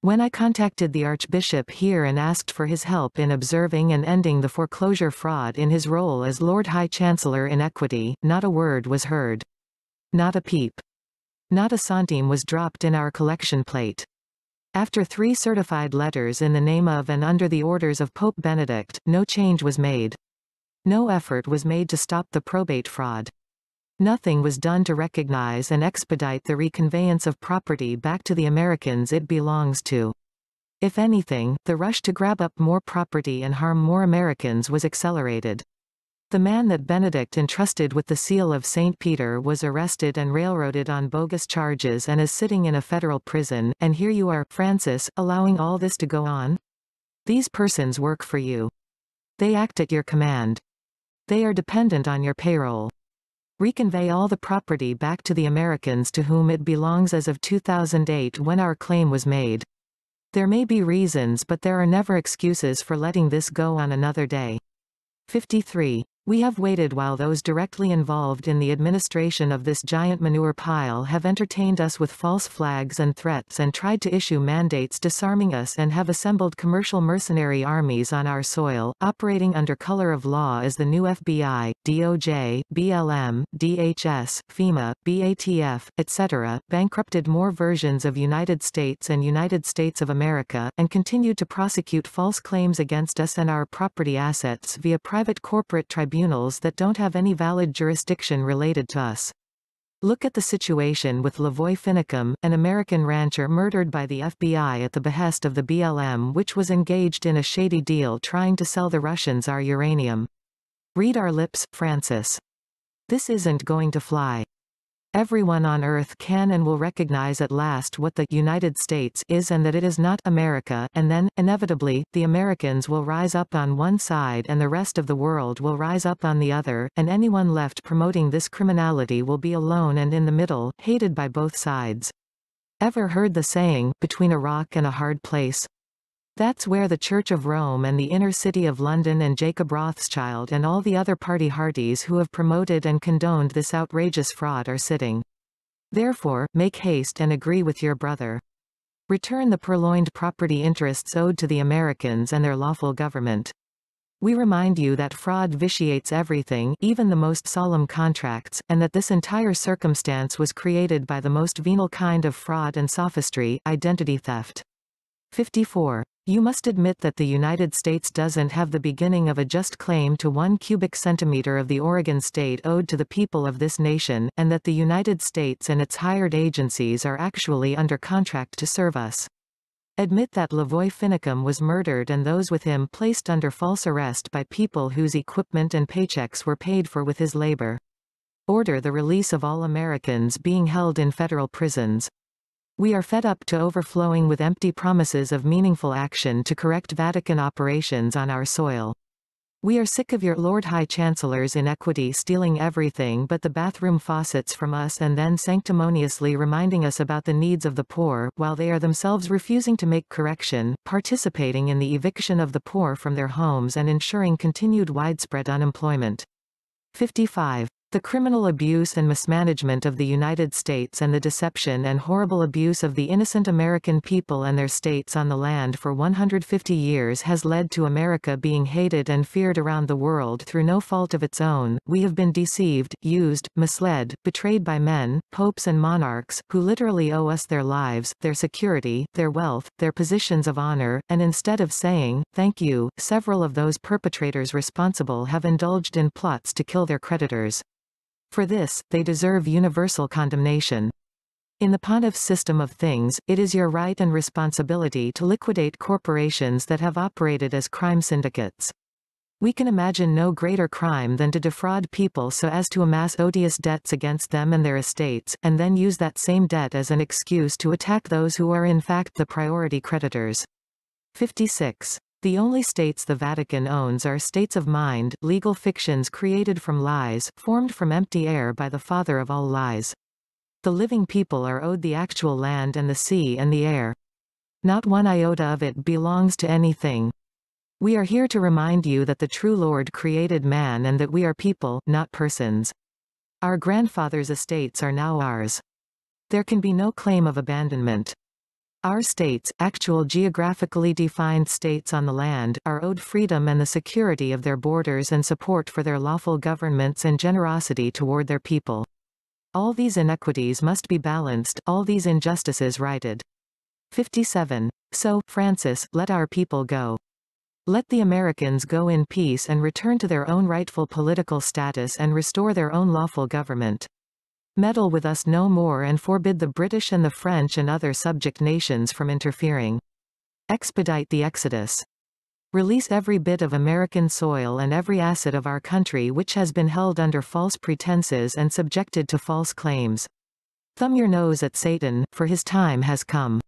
When I contacted the Archbishop here and asked for his help in observing and ending the foreclosure fraud in his role as Lord High Chancellor in Equity, not a word was heard. Not a peep. Not a centime was dropped in our collection plate. After three certified letters in the name of and under the orders of Pope Benedict, no change was made. No effort was made to stop the probate fraud. Nothing was done to recognize and expedite the reconveyance of property back to the Americans it belongs to. If anything, the rush to grab up more property and harm more Americans was accelerated. The man that Benedict entrusted with the seal of St. Peter was arrested and railroaded on bogus charges and is sitting in a federal prison, and here you are, Francis, allowing all this to go on? These persons work for you. They act at your command. They are dependent on your payroll. Reconvey all the property back to the Americans to whom it belongs as of 2008 when our claim was made. There may be reasons but there are never excuses for letting this go on another day. 53. We have waited while those directly involved in the administration of this giant manure pile have entertained us with false flags and threats and tried to issue mandates disarming us and have assembled commercial mercenary armies on our soil, operating under color of law as the new FBI, DOJ, BLM, DHS, FEMA, BATF, etc., bankrupted more versions of United States and United States of America, and continued to prosecute false claims against us and our property assets via private corporate tribunals tribunals that don't have any valid jurisdiction related to us. Look at the situation with Lavoy Finicum, an American rancher murdered by the FBI at the behest of the BLM which was engaged in a shady deal trying to sell the Russians our uranium. Read our lips, Francis. This isn't going to fly. Everyone on Earth can and will recognize at last what the United States is and that it is not America, and then, inevitably, the Americans will rise up on one side and the rest of the world will rise up on the other, and anyone left promoting this criminality will be alone and in the middle, hated by both sides. Ever heard the saying, between a rock and a hard place? That's where the Church of Rome and the inner city of London and Jacob Rothschild and all the other party hardies who have promoted and condoned this outrageous fraud are sitting. Therefore, make haste and agree with your brother. Return the purloined property interests owed to the Americans and their lawful government. We remind you that fraud vitiates everything, even the most solemn contracts, and that this entire circumstance was created by the most venal kind of fraud and sophistry, identity theft. 54. You must admit that the United States doesn't have the beginning of a just claim to one cubic centimeter of the Oregon state owed to the people of this nation, and that the United States and its hired agencies are actually under contract to serve us. Admit that Lavoy Finicum was murdered and those with him placed under false arrest by people whose equipment and paychecks were paid for with his labor. Order the release of all Americans being held in federal prisons. We are fed up to overflowing with empty promises of meaningful action to correct Vatican operations on our soil. We are sick of your Lord High Chancellor's inequity stealing everything but the bathroom faucets from us and then sanctimoniously reminding us about the needs of the poor, while they are themselves refusing to make correction, participating in the eviction of the poor from their homes and ensuring continued widespread unemployment. 55. The criminal abuse and mismanagement of the United States and the deception and horrible abuse of the innocent American people and their states on the land for 150 years has led to America being hated and feared around the world through no fault of its own. We have been deceived, used, misled, betrayed by men, popes and monarchs, who literally owe us their lives, their security, their wealth, their positions of honor, and instead of saying, thank you, several of those perpetrators responsible have indulged in plots to kill their creditors. For this, they deserve universal condemnation. In the Pontiff's system of things, it is your right and responsibility to liquidate corporations that have operated as crime syndicates. We can imagine no greater crime than to defraud people so as to amass odious debts against them and their estates, and then use that same debt as an excuse to attack those who are in fact the priority creditors. 56. The only states the Vatican owns are states of mind, legal fictions created from lies, formed from empty air by the father of all lies. The living people are owed the actual land and the sea and the air. Not one iota of it belongs to anything. We are here to remind you that the true Lord created man and that we are people, not persons. Our grandfathers' estates are now ours. There can be no claim of abandonment. Our states, actual geographically defined states on the land, are owed freedom and the security of their borders and support for their lawful governments and generosity toward their people. All these inequities must be balanced, all these injustices righted. 57. So, Francis, let our people go. Let the Americans go in peace and return to their own rightful political status and restore their own lawful government. Meddle with us no more and forbid the British and the French and other subject nations from interfering. Expedite the exodus. Release every bit of American soil and every asset of our country which has been held under false pretenses and subjected to false claims. Thumb your nose at Satan, for his time has come.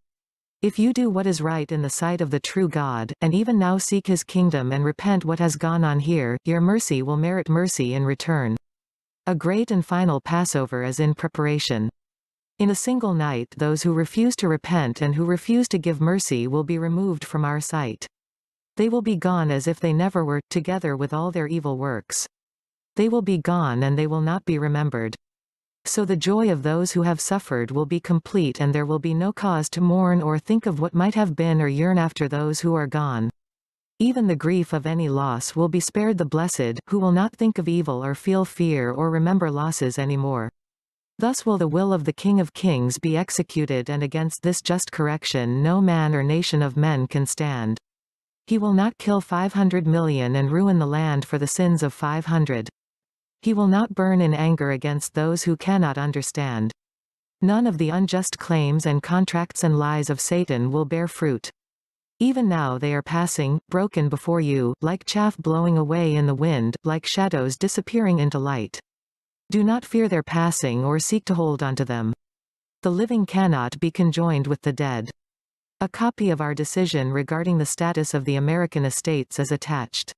If you do what is right in the sight of the true God, and even now seek his kingdom and repent what has gone on here, your mercy will merit mercy in return. A great and final Passover is in preparation. In a single night those who refuse to repent and who refuse to give mercy will be removed from our sight. They will be gone as if they never were, together with all their evil works. They will be gone and they will not be remembered. So the joy of those who have suffered will be complete and there will be no cause to mourn or think of what might have been or yearn after those who are gone. Even the grief of any loss will be spared the blessed, who will not think of evil or feel fear or remember losses anymore. Thus will the will of the King of Kings be executed and against this just correction no man or nation of men can stand. He will not kill 500 million and ruin the land for the sins of 500. He will not burn in anger against those who cannot understand. None of the unjust claims and contracts and lies of Satan will bear fruit. Even now they are passing, broken before you, like chaff blowing away in the wind, like shadows disappearing into light. Do not fear their passing or seek to hold onto them. The living cannot be conjoined with the dead. A copy of our decision regarding the status of the American estates is attached.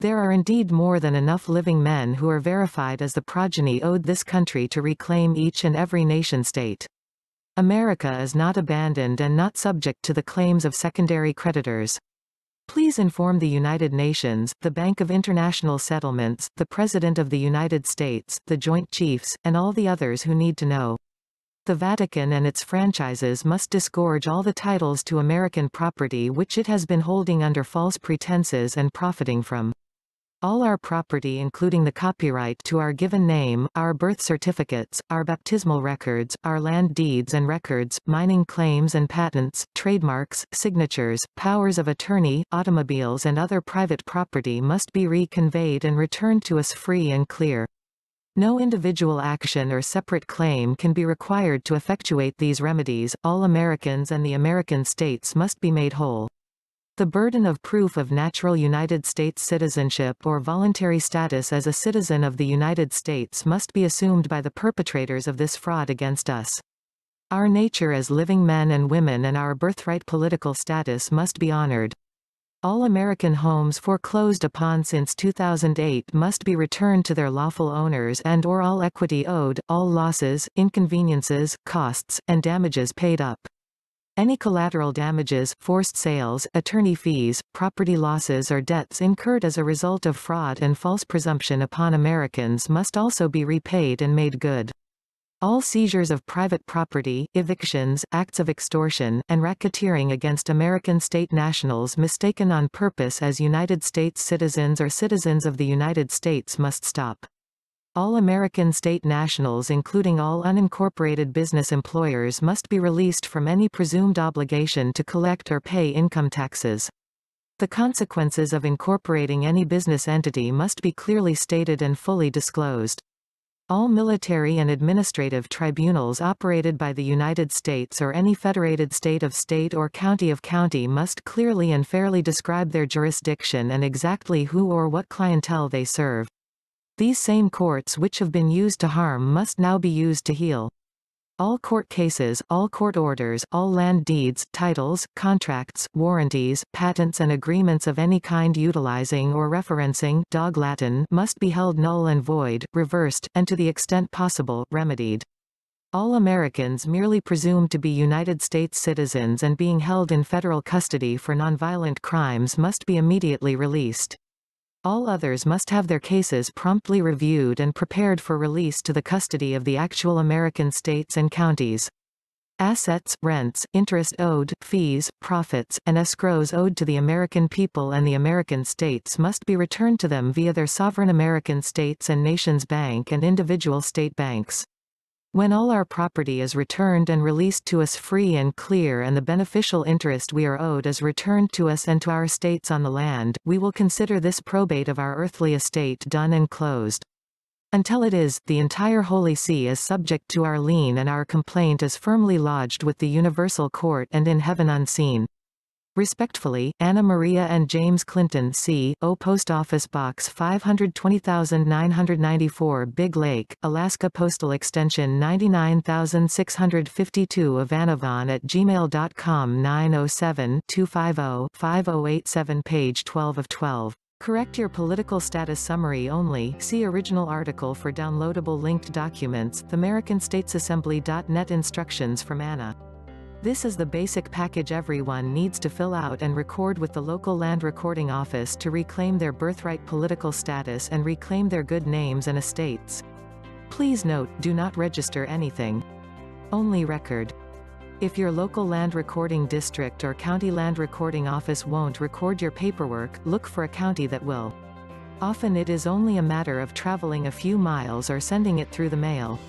There are indeed more than enough living men who are verified as the progeny owed this country to reclaim each and every nation-state. America is not abandoned and not subject to the claims of secondary creditors. Please inform the United Nations, the Bank of International Settlements, the President of the United States, the Joint Chiefs, and all the others who need to know. The Vatican and its franchises must disgorge all the titles to American property which it has been holding under false pretenses and profiting from. All our property including the copyright to our given name, our birth certificates, our baptismal records, our land deeds and records, mining claims and patents, trademarks, signatures, powers of attorney, automobiles and other private property must be reconveyed and returned to us free and clear. No individual action or separate claim can be required to effectuate these remedies, all Americans and the American states must be made whole. The burden of proof of natural United States citizenship or voluntary status as a citizen of the United States must be assumed by the perpetrators of this fraud against us. Our nature as living men and women and our birthright political status must be honored. All American homes foreclosed upon since 2008 must be returned to their lawful owners and or all equity owed, all losses, inconveniences, costs, and damages paid up. Any collateral damages, forced sales, attorney fees, property losses or debts incurred as a result of fraud and false presumption upon Americans must also be repaid and made good. All seizures of private property, evictions, acts of extortion, and racketeering against American state nationals mistaken on purpose as United States citizens or citizens of the United States must stop. All American state nationals including all unincorporated business employers must be released from any presumed obligation to collect or pay income taxes. The consequences of incorporating any business entity must be clearly stated and fully disclosed. All military and administrative tribunals operated by the United States or any federated state of state or county of county must clearly and fairly describe their jurisdiction and exactly who or what clientele they serve. These same courts which have been used to harm must now be used to heal. All court cases, all court orders, all land deeds, titles, contracts, warranties, patents and agreements of any kind utilizing or referencing dog Latin must be held null and void, reversed, and to the extent possible, remedied. All Americans merely presumed to be United States citizens and being held in federal custody for nonviolent crimes must be immediately released. All others must have their cases promptly reviewed and prepared for release to the custody of the actual American states and counties. Assets, rents, interest owed, fees, profits, and escrows owed to the American people and the American states must be returned to them via their sovereign American states and nations bank and individual state banks. When all our property is returned and released to us free and clear and the beneficial interest we are owed is returned to us and to our estates on the land, we will consider this probate of our earthly estate done and closed. Until it is, the entire Holy See is subject to our lien and our complaint is firmly lodged with the universal court and in heaven unseen. Respectfully, Anna Maria and James Clinton C. O. Post Office Box 520994 Big Lake, Alaska Postal Extension 99652 Ivanavon at gmail.com 907-250-5087 Page 12 of 12 Correct your political status summary only. See original article for downloadable linked documents. AmericanStatesAssembly.net Instructions from Anna. This is the basic package everyone needs to fill out and record with the local land recording office to reclaim their birthright political status and reclaim their good names and estates. Please note, do not register anything. Only record. If your local land recording district or county land recording office won't record your paperwork, look for a county that will. Often it is only a matter of traveling a few miles or sending it through the mail.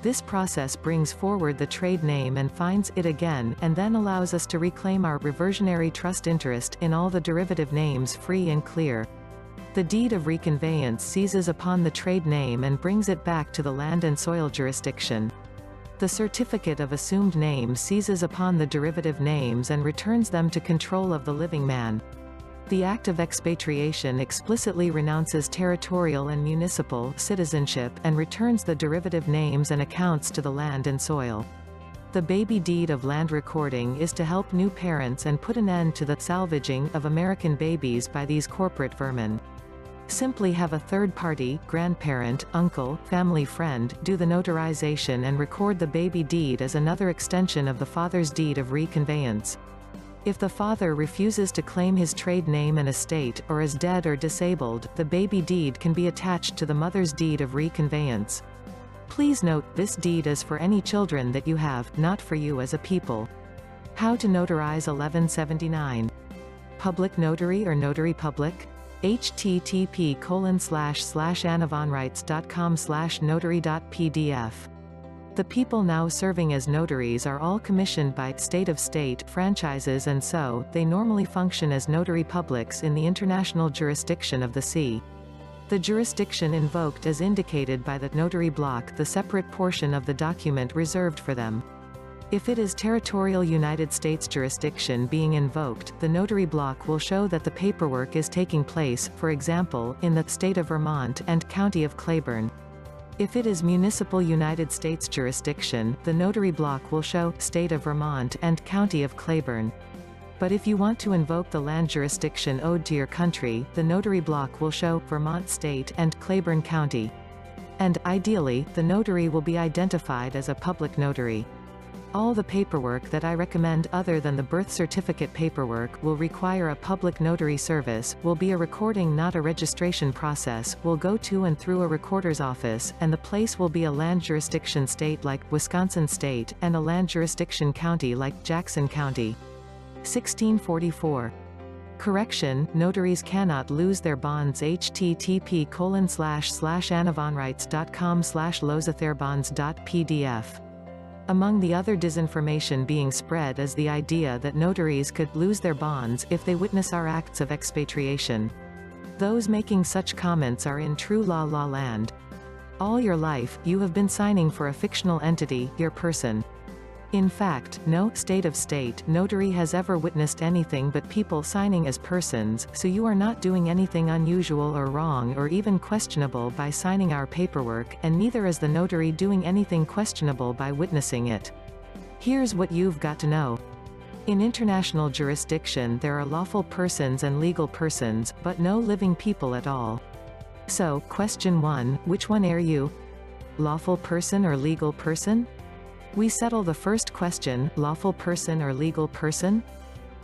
This process brings forward the trade name and finds it again, and then allows us to reclaim our reversionary trust interest in all the derivative names free and clear. The deed of reconveyance seizes upon the trade name and brings it back to the land and soil jurisdiction. The certificate of assumed name seizes upon the derivative names and returns them to control of the living man. The Act of Expatriation explicitly renounces territorial and municipal citizenship and returns the derivative names and accounts to the land and soil. The baby deed of land recording is to help new parents and put an end to the salvaging of American babies by these corporate vermin. Simply have a third party, grandparent, uncle, family friend, do the notarization and record the baby deed as another extension of the father's deed of reconveyance. If the father refuses to claim his trade name and estate, or is dead or disabled, the baby deed can be attached to the mother's deed of reconveyance. Please note, this deed is for any children that you have, not for you as a people. How to notarize 1179. Public notary or notary public? http colon slash slash annavonreitz.com slash notary.pdf. The people now serving as notaries are all commissioned by state of state franchises and so, they normally function as notary publics in the international jurisdiction of the sea. The jurisdiction invoked is indicated by the notary block the separate portion of the document reserved for them. If it is territorial United States jurisdiction being invoked, the notary block will show that the paperwork is taking place, for example, in the state of Vermont and county of Claiborne. If it is municipal United States jurisdiction, the notary block will show state of Vermont and county of Claiborne. But if you want to invoke the land jurisdiction owed to your country, the notary block will show Vermont state and Claiborne county. And, ideally, the notary will be identified as a public notary. All the paperwork that I recommend other than the birth certificate paperwork will require a public notary service, will be a recording not a registration process, will go to and through a recorder's office, and the place will be a land jurisdiction state like Wisconsin State, and a land jurisdiction county like Jackson County. 1644. Correction, notaries cannot lose their bonds http colon slash slash annavonreitz.com slash. Among the other disinformation being spread is the idea that notaries could lose their bonds if they witness our acts of expatriation. Those making such comments are in true la la land. All your life, you have been signing for a fictional entity, your person. In fact, no state of state notary has ever witnessed anything but people signing as persons, so you are not doing anything unusual or wrong or even questionable by signing our paperwork, and neither is the notary doing anything questionable by witnessing it. Here's what you've got to know. In international jurisdiction there are lawful persons and legal persons, but no living people at all. So, question 1, which one are you? Lawful person or legal person? We settle the first question, lawful person or legal person?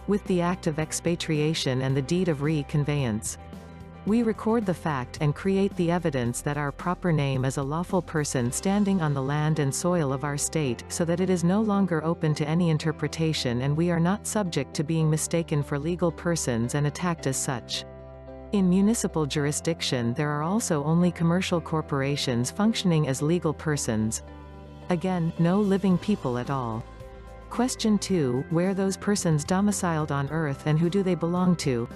With the act of expatriation and the deed of re-conveyance. We record the fact and create the evidence that our proper name is a lawful person standing on the land and soil of our state, so that it is no longer open to any interpretation and we are not subject to being mistaken for legal persons and attacked as such. In municipal jurisdiction there are also only commercial corporations functioning as legal persons. Again, no living people at all. Question 2, where those persons domiciled on Earth and who do they belong to?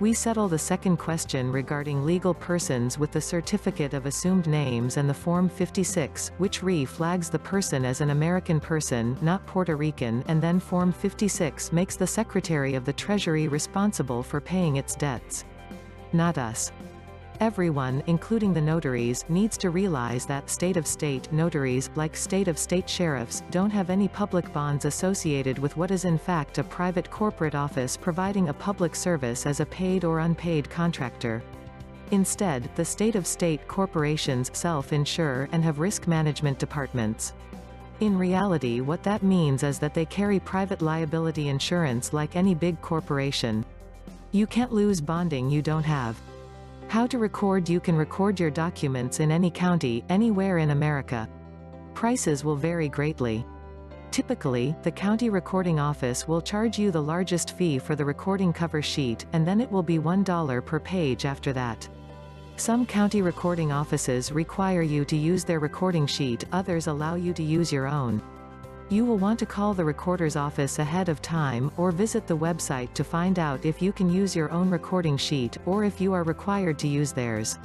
We settle the second question regarding legal persons with the Certificate of Assumed Names and the Form 56, which re-flags the person as an American person, not Puerto Rican, and then Form 56 makes the Secretary of the Treasury responsible for paying its debts. Not us. Everyone, including the notaries, needs to realize that state-of-state notaries, like state-of-state sheriffs, don't have any public bonds associated with what is in fact a private corporate office providing a public service as a paid or unpaid contractor. Instead, the state-of-state corporations self-insure and have risk management departments. In reality what that means is that they carry private liability insurance like any big corporation. You can't lose bonding you don't have. How to record You can record your documents in any county, anywhere in America. Prices will vary greatly. Typically, the county recording office will charge you the largest fee for the recording cover sheet, and then it will be $1 per page after that. Some county recording offices require you to use their recording sheet, others allow you to use your own. You will want to call the recorder's office ahead of time, or visit the website to find out if you can use your own recording sheet, or if you are required to use theirs.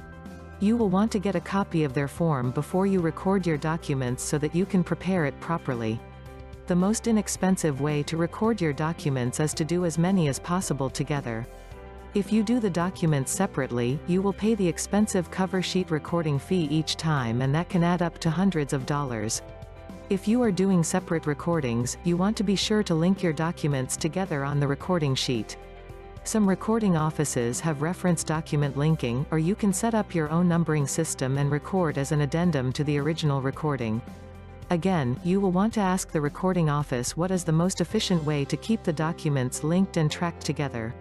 You will want to get a copy of their form before you record your documents so that you can prepare it properly. The most inexpensive way to record your documents is to do as many as possible together. If you do the documents separately, you will pay the expensive cover sheet recording fee each time and that can add up to hundreds of dollars. If you are doing separate recordings, you want to be sure to link your documents together on the recording sheet. Some recording offices have reference document linking, or you can set up your own numbering system and record as an addendum to the original recording. Again, you will want to ask the recording office what is the most efficient way to keep the documents linked and tracked together.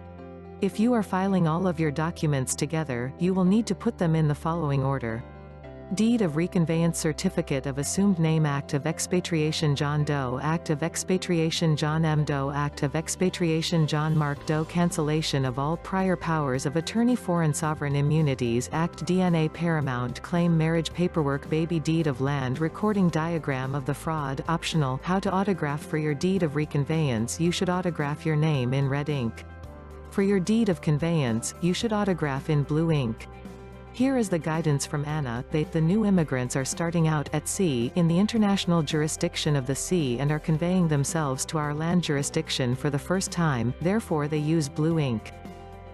If you are filing all of your documents together, you will need to put them in the following order. Deed of Reconveyance Certificate of Assumed Name. Act of Expatriation. John Doe. Act of Expatriation. John M. Doe. Act of Expatriation. John Mark Doe. Cancellation of all prior powers of attorney. Foreign Sovereign Immunities. Act DNA Paramount. Claim Marriage Paperwork. Baby Deed of Land Recording Diagram of the Fraud. Optional. How to autograph for your deed of reconveyance. You should autograph your name in red ink. For your deed of conveyance, you should autograph in blue ink. Here is the guidance from Anna, they, the new immigrants are starting out at sea in the international jurisdiction of the sea and are conveying themselves to our land jurisdiction for the first time, therefore they use blue ink.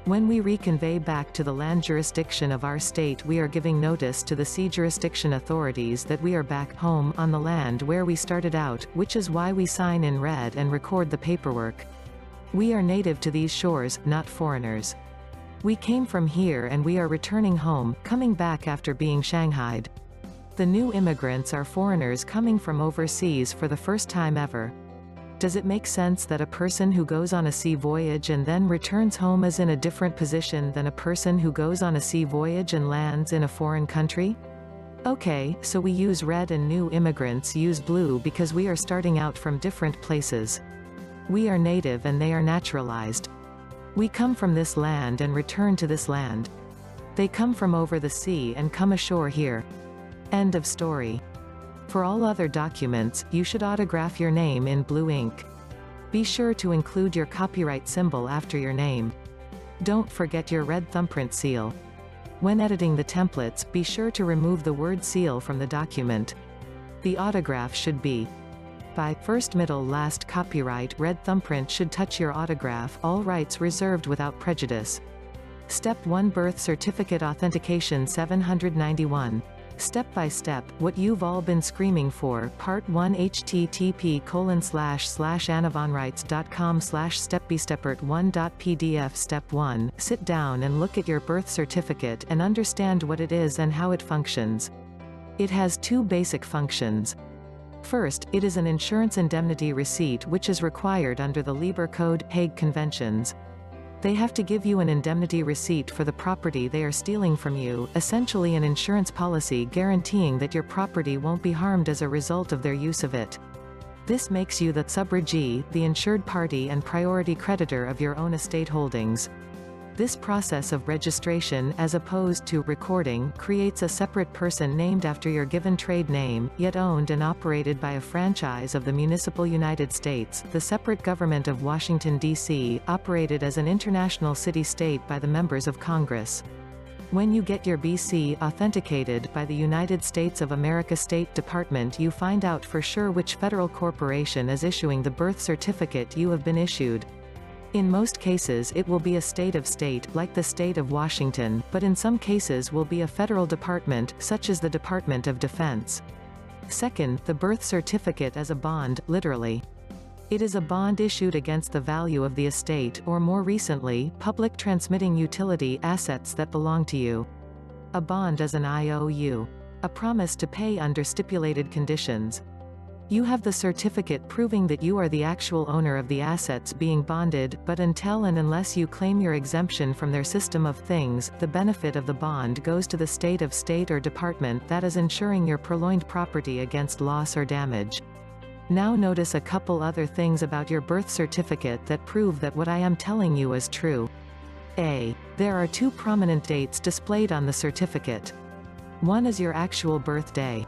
When we reconvey back to the land jurisdiction of our state we are giving notice to the sea jurisdiction authorities that we are back home on the land where we started out, which is why we sign in red and record the paperwork. We are native to these shores, not foreigners. We came from here and we are returning home, coming back after being shanghaied. The new immigrants are foreigners coming from overseas for the first time ever. Does it make sense that a person who goes on a sea voyage and then returns home is in a different position than a person who goes on a sea voyage and lands in a foreign country? Okay, so we use red and new immigrants use blue because we are starting out from different places. We are native and they are naturalized. We come from this land and return to this land. They come from over the sea and come ashore here. End of story. For all other documents, you should autograph your name in blue ink. Be sure to include your copyright symbol after your name. Don't forget your red thumbprint seal. When editing the templates, be sure to remove the word seal from the document. The autograph should be by first middle last copyright red thumbprint should touch your autograph all rights reserved without prejudice. Step 1 Birth Certificate Authentication 791 Step by step, what you've all been screaming for, part 1 http colon slash slash annavonreitz.com slash stepbystepert1.pdf Step 1, sit down and look at your birth certificate and understand what it is and how it functions. It has two basic functions. First, it is an insurance indemnity receipt which is required under the Lieber Code, Hague Conventions. They have to give you an indemnity receipt for the property they are stealing from you, essentially an insurance policy guaranteeing that your property won't be harmed as a result of their use of it. This makes you the subrogee, the insured party and priority creditor of your own estate holdings. This process of registration as opposed to recording creates a separate person named after your given trade name, yet owned and operated by a franchise of the Municipal United States, the separate government of Washington, D.C., operated as an international city-state by the members of Congress. When you get your BC authenticated by the United States of America State Department you find out for sure which federal corporation is issuing the birth certificate you have been issued. In most cases it will be a state of state, like the state of Washington, but in some cases will be a federal department, such as the Department of Defense. Second, the birth certificate as a bond, literally. It is a bond issued against the value of the estate or more recently, public transmitting utility assets that belong to you. A bond is an IOU. A promise to pay under stipulated conditions. You have the certificate proving that you are the actual owner of the assets being bonded, but until and unless you claim your exemption from their system of things, the benefit of the bond goes to the state of state or department that is insuring your purloined property against loss or damage. Now notice a couple other things about your birth certificate that prove that what I am telling you is true. A. There are two prominent dates displayed on the certificate. One is your actual birthday.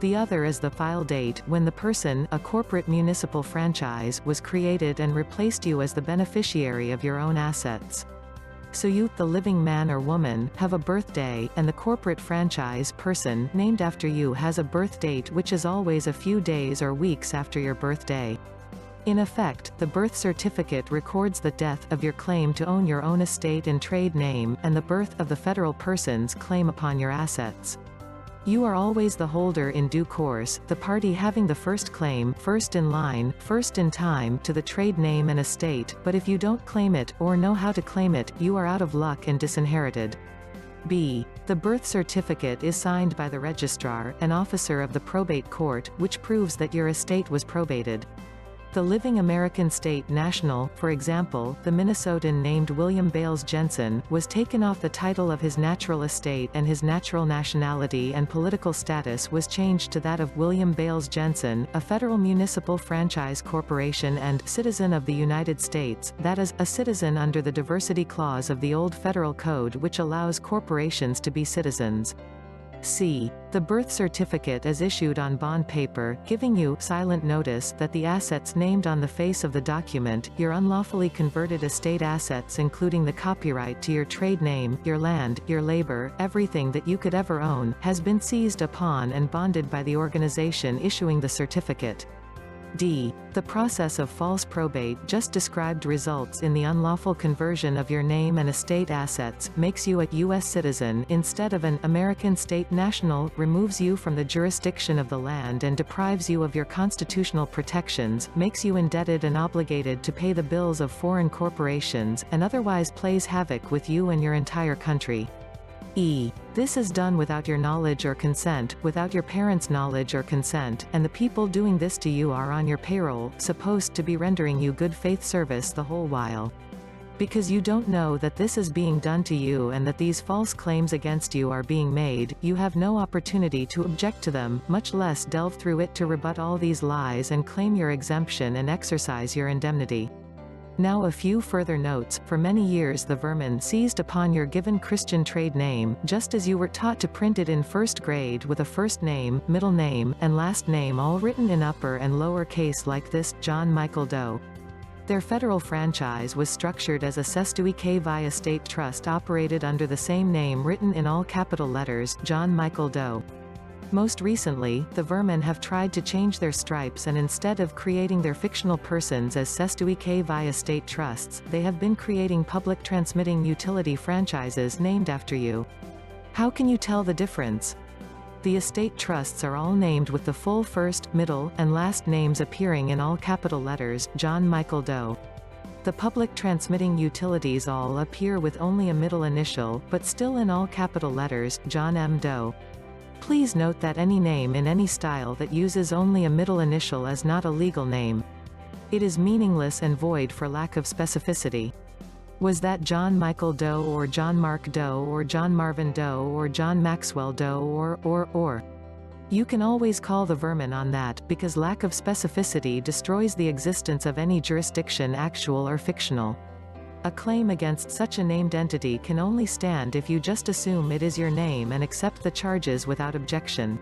The other is the file date when the person, a corporate municipal franchise, was created and replaced you as the beneficiary of your own assets. So you, the living man or woman, have a birthday, and the corporate franchise person named after you has a birth date which is always a few days or weeks after your birthday. In effect, the birth certificate records the death of your claim to own your own estate and trade name, and the birth of the federal person's claim upon your assets. You are always the holder in due course, the party having the first claim, first in line, first in time, to the trade name and estate, but if you don't claim it, or know how to claim it, you are out of luck and disinherited. B. The birth certificate is signed by the registrar, an officer of the probate court, which proves that your estate was probated. The living American state national, for example, the Minnesotan named William Bales Jensen, was taken off the title of his natural estate and his natural nationality and political status was changed to that of William Bales Jensen, a federal municipal franchise corporation and citizen of the United States, that is, a citizen under the diversity clause of the old federal code which allows corporations to be citizens. C. The birth certificate is issued on bond paper, giving you silent notice that the assets named on the face of the document, your unlawfully converted estate assets including the copyright to your trade name, your land, your labor, everything that you could ever own, has been seized upon and bonded by the organization issuing the certificate. D. The process of false probate just described results in the unlawful conversion of your name and estate assets, makes you a U.S. citizen instead of an American state national, removes you from the jurisdiction of the land and deprives you of your constitutional protections, makes you indebted and obligated to pay the bills of foreign corporations, and otherwise plays havoc with you and your entire country. E. This is done without your knowledge or consent, without your parents' knowledge or consent, and the people doing this to you are on your payroll, supposed to be rendering you good faith service the whole while. Because you don't know that this is being done to you and that these false claims against you are being made, you have no opportunity to object to them, much less delve through it to rebut all these lies and claim your exemption and exercise your indemnity. Now a few further notes, for many years the vermin seized upon your given Christian trade name, just as you were taught to print it in first grade with a first name, middle name, and last name all written in upper and lower case like this, John Michael Doe. Their federal franchise was structured as a Cestui Que Vie State Trust operated under the same name written in all capital letters, John Michael Doe. Most recently, the Vermin have tried to change their stripes and instead of creating their fictional persons as Cestui Que Vie state trusts, they have been creating public transmitting utility franchises named after you. How can you tell the difference? The estate trusts are all named with the full first, middle, and last names appearing in all capital letters, John Michael Doe. The public transmitting utilities all appear with only a middle initial, but still in all capital letters, John M. Doe. Please note that any name in any style that uses only a middle initial is not a legal name. It is meaningless and void for lack of specificity. Was that John Michael Doe or John Mark Doe or John Marvin Doe or John Maxwell Doe or, or, or? You can always call the vermin on that, because lack of specificity destroys the existence of any jurisdiction actual or fictional. A claim against such a named entity can only stand if you just assume it is your name and accept the charges without objection.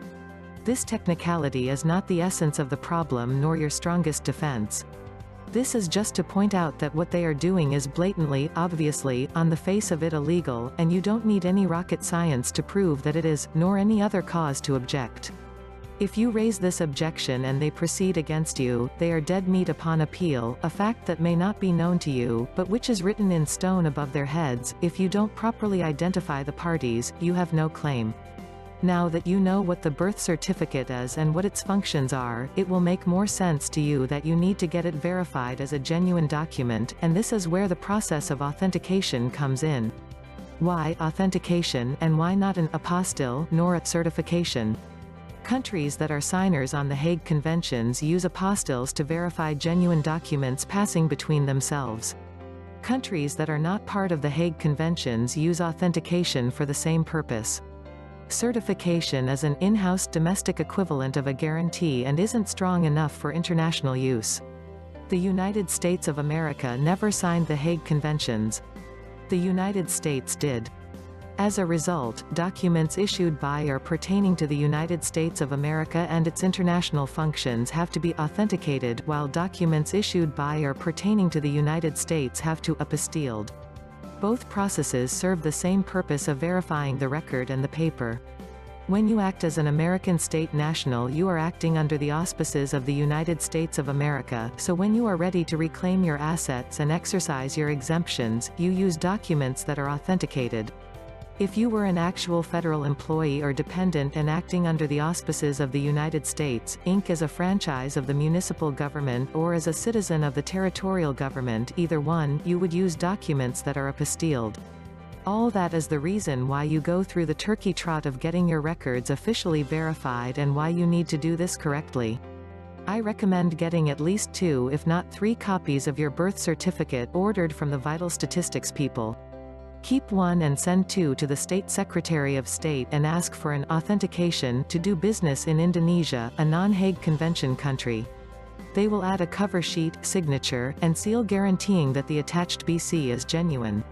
This technicality is not the essence of the problem nor your strongest defense. This is just to point out that what they are doing is blatantly, obviously, on the face of it illegal, and you don't need any rocket science to prove that it is, nor any other cause to object. If you raise this objection and they proceed against you, they are dead meat upon appeal, a fact that may not be known to you, but which is written in stone above their heads. If you don't properly identify the parties, you have no claim. Now that you know what the birth certificate is and what its functions are, it will make more sense to you that you need to get it verified as a genuine document, and this is where the process of authentication comes in. Why authentication, and why not an apostille, nor a certification? Countries that are signers on the Hague Conventions use apostilles to verify genuine documents passing between themselves. Countries that are not part of the Hague Conventions use authentication for the same purpose. Certification is an in-house domestic equivalent of a guarantee and isn't strong enough for international use. The United States of America never signed the Hague Conventions. The United States did. As a result, documents issued by or pertaining to the United States of America and its international functions have to be authenticated while documents issued by or pertaining to the United States have to apostilled. Both processes serve the same purpose of verifying the record and the paper. When you act as an American state national you are acting under the auspices of the United States of America, so when you are ready to reclaim your assets and exercise your exemptions, you use documents that are authenticated. If you were an actual federal employee or dependent and acting under the auspices of the United States, Inc. as a franchise of the municipal government or as a citizen of the territorial government either one, you would use documents that are apostilled. All that is the reason why you go through the turkey trot of getting your records officially verified and why you need to do this correctly. I recommend getting at least two if not three copies of your birth certificate ordered from the vital statistics people. Keep one and send two to the State Secretary of State and ask for an authentication to do business in Indonesia, a non-Hague Convention country. They will add a cover sheet, signature, and seal guaranteeing that the attached BC is genuine.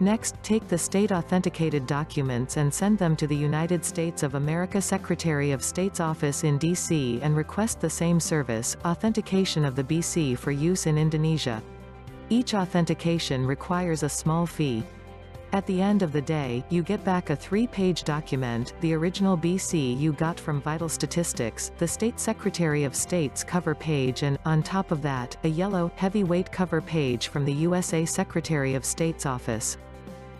Next, take the state-authenticated documents and send them to the United States of America Secretary of State's office in D.C. and request the same service, authentication of the BC for use in Indonesia. Each authentication requires a small fee. At the end of the day, you get back a three-page document, the original BC you got from Vital Statistics, the State Secretary of State's cover page and, on top of that, a yellow, heavyweight cover page from the USA Secretary of State's office.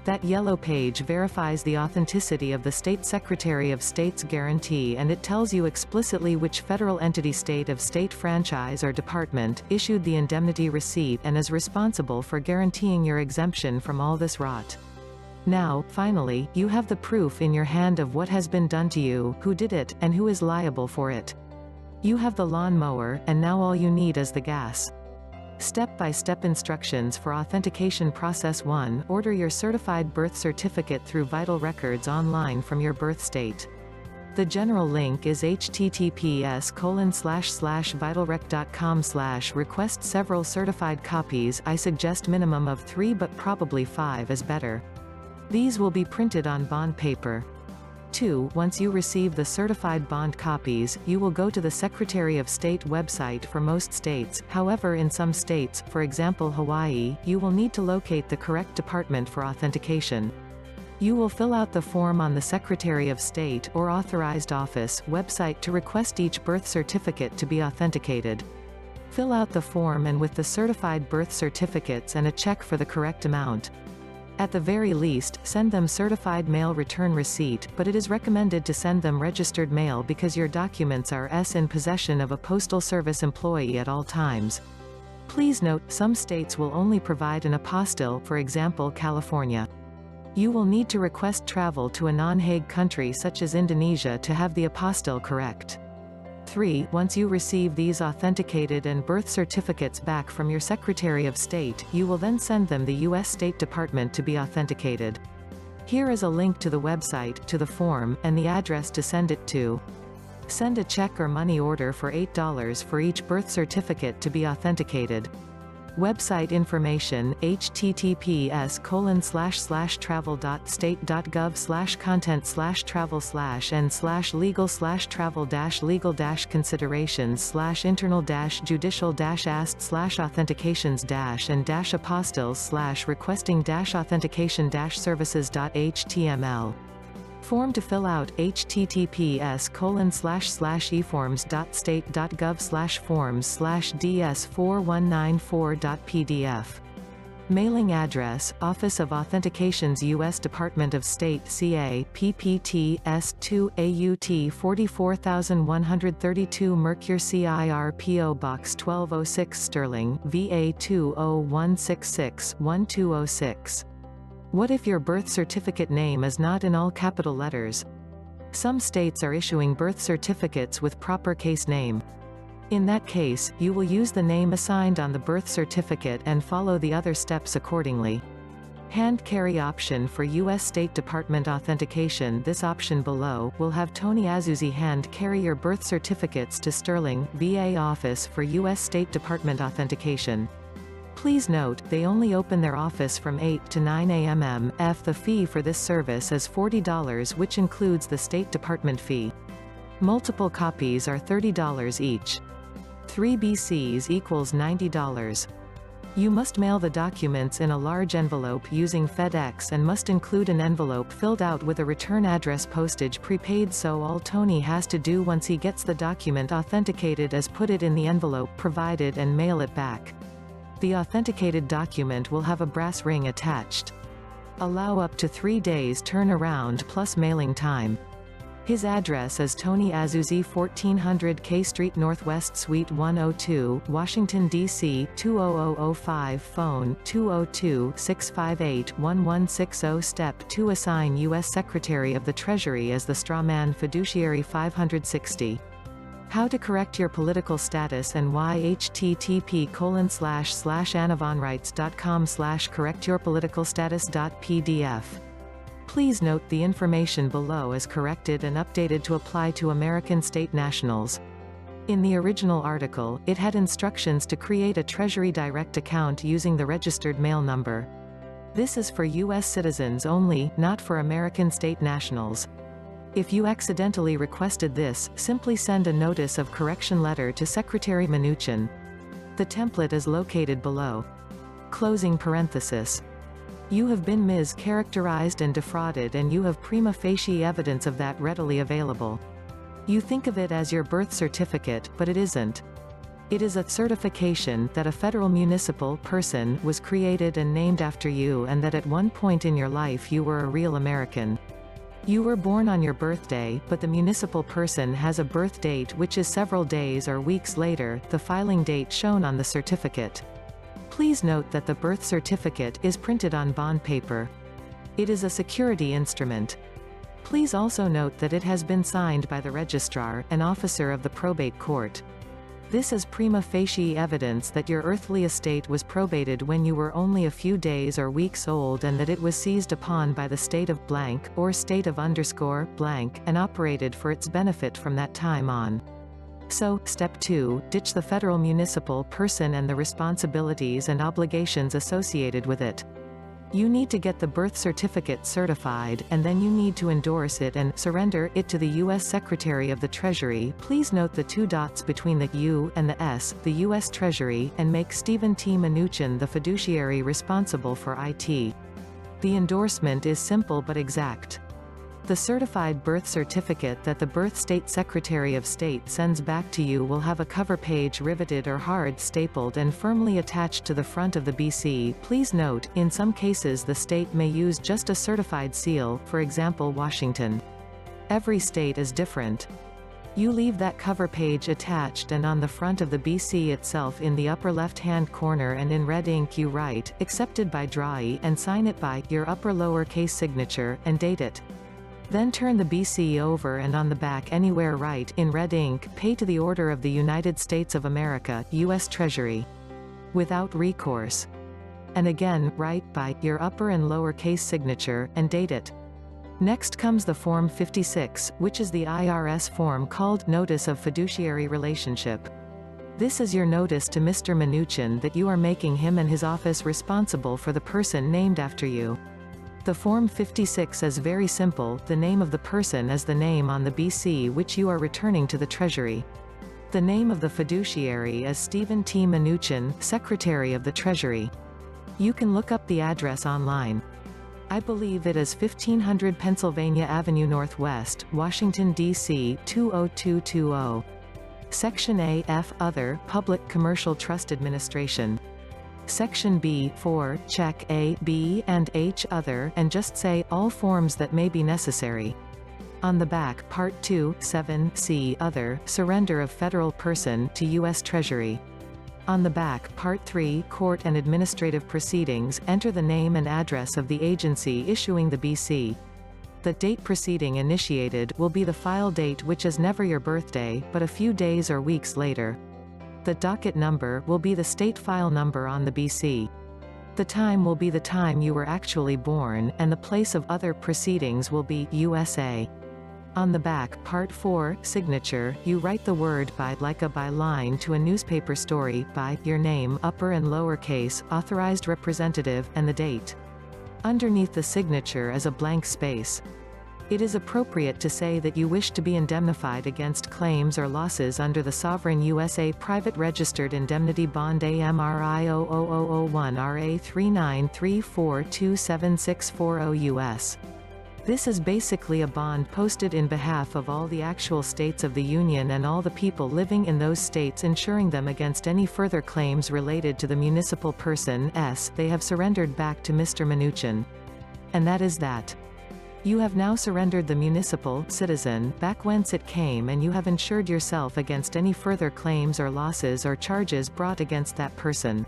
That yellow page verifies the authenticity of the State Secretary of State's guarantee and it tells you explicitly which federal entity state of state franchise or department issued the indemnity receipt and is responsible for guaranteeing your exemption from all this rot. Now, finally, you have the proof in your hand of what has been done to you, who did it, and who is liable for it. You have the lawnmower, and now all you need is the gas. Step-by-step -step instructions for Authentication Process 1 Order your certified birth certificate through Vital Records online from your birth state. The general link is https colon slash slash vitalrec.com slash request several certified copies I suggest minimum of three but probably five is better. These will be printed on bond paper. 2. Once you receive the certified bond copies, you will go to the Secretary of State website for most states, however in some states, for example Hawaii, you will need to locate the correct department for authentication. You will fill out the form on the Secretary of State or authorized office website to request each birth certificate to be authenticated. Fill out the form and with the certified birth certificates and a check for the correct amount. At the very least, send them certified mail return receipt, but it is recommended to send them registered mail because your documents are s in possession of a postal service employee at all times. Please note, some states will only provide an apostille, for example California. You will need to request travel to a non-Hague country such as Indonesia to have the apostille correct. 3. Once you receive these authenticated and birth certificates back from your Secretary of State, you will then send them the U.S. State Department to be authenticated. Here is a link to the website, to the form, and the address to send it to. Send a check or money order for $8 for each birth certificate to be authenticated. Website information, https colon slash slash travel dot state dot gov slash content slash travel slash and slash legal slash travel dash legal dash considerations slash internal dash judicial dash asked slash authentications dash and dash apostilles slash requesting dash authentication dash services dot html. Form to fill out https colon slash slash eforms.state.gov slash forms slash ds4194.pdf. Mailing address, Office of Authentications U.S. Department of State CA, PPT, S2, AUT 44132 Mercure CIR PO Box 1206 Sterling, VA 20166 1206. What if your birth certificate name is not in all capital letters? Some states are issuing birth certificates with proper case name. In that case, you will use the name assigned on the birth certificate and follow the other steps accordingly. Hand carry option for U.S. State Department authentication This option below will have Tony Azuzi hand carry your birth certificates to Sterling, VA office for U.S. State Department authentication. Please note, they only open their office from 8 to 9 a.m. F. The fee for this service is $40 which includes the State Department fee. Multiple copies are $30 each. 3 BCs equals $90. You must mail the documents in a large envelope using FedEx and must include an envelope filled out with a return address postage prepaid so all Tony has to do once he gets the document authenticated is put it in the envelope provided and mail it back. The authenticated document will have a brass ring attached. Allow up to three days turnaround plus mailing time. His address is Tony Azuzi 1400 K Street Northwest Suite 102, Washington, D.C. 20005 Phone 202-658-1160 Step 2 Assign U.S. Secretary of the Treasury as the strawman fiduciary 560 how to correct your political status and why http colon slash slash annavonreitz.com slash correctyourpoliticalstatus.pdf. Please note the information below is corrected and updated to apply to American state nationals. In the original article, it had instructions to create a Treasury Direct account using the registered mail number. This is for U.S. citizens only, not for American state nationals. If you accidentally requested this, simply send a notice of correction letter to Secretary Mnuchin. The template is located below. Closing parenthesis. You have been mischaracterized and defrauded and you have prima facie evidence of that readily available. You think of it as your birth certificate, but it isn't. It is a certification that a federal municipal person was created and named after you and that at one point in your life you were a real American. You were born on your birthday, but the municipal person has a birth date which is several days or weeks later, the filing date shown on the certificate. Please note that the birth certificate is printed on bond paper. It is a security instrument. Please also note that it has been signed by the registrar, an officer of the probate court. This is prima facie evidence that your earthly estate was probated when you were only a few days or weeks old and that it was seized upon by the state of blank, or state of underscore, blank, and operated for its benefit from that time on. So, step 2, ditch the federal municipal person and the responsibilities and obligations associated with it. You need to get the birth certificate certified, and then you need to endorse it and surrender it to the U.S. Secretary of the Treasury. Please note the two dots between the U and the S, the U.S. Treasury, and make Steven T. Mnuchin the fiduciary responsible for IT. The endorsement is simple but exact. The certified birth certificate that the birth state Secretary of State sends back to you will have a cover page riveted or hard stapled and firmly attached to the front of the BC. Please note, in some cases the state may use just a certified seal, for example Washington. Every state is different. You leave that cover page attached and on the front of the BC itself in the upper left-hand corner and in red ink you write, accepted by Drawee and sign it by, your upper lower case signature, and date it. Then turn the BC over and on the back anywhere write, in red ink, pay to the order of the United States of America, U.S. Treasury. Without recourse. And again, write by, your upper and lower case signature, and date it. Next comes the Form 56, which is the IRS form called Notice of Fiduciary Relationship. This is your notice to Mr. Mnuchin that you are making him and his office responsible for the person named after you. The Form 56 is very simple, the name of the person is the name on the BC which you are returning to the Treasury. The name of the fiduciary is Steven T. Mnuchin, Secretary of the Treasury. You can look up the address online. I believe it is 1500 Pennsylvania Avenue Northwest, Washington, D.C. 20220. Section A F Other Public Commercial Trust Administration. Section B 4 check A, B, and H Other and just say all forms that may be necessary. On the back Part 2 7 C Other Surrender of Federal Person to U.S. Treasury. On the back Part 3 Court and Administrative Proceedings enter the name and address of the agency issuing the BC. The date proceeding initiated will be the file date which is never your birthday, but a few days or weeks later. The docket number will be the state file number on the BC. The time will be the time you were actually born, and the place of other proceedings will be USA. On the back, Part 4, Signature, you write the word by like a by line to a newspaper story by your name upper and lower case, authorized representative, and the date. Underneath the signature is a blank space. It is appropriate to say that you wish to be indemnified against claims or losses under the Sovereign USA Private Registered Indemnity Bond AMRI 00001 RA 39342764 US. This is basically a bond posted in behalf of all the actual states of the Union and all the people living in those states insuring them against any further claims related to the municipal person s they have surrendered back to Mr. Mnuchin. And that is that. You have now surrendered the municipal citizen back whence it came and you have insured yourself against any further claims or losses or charges brought against that person.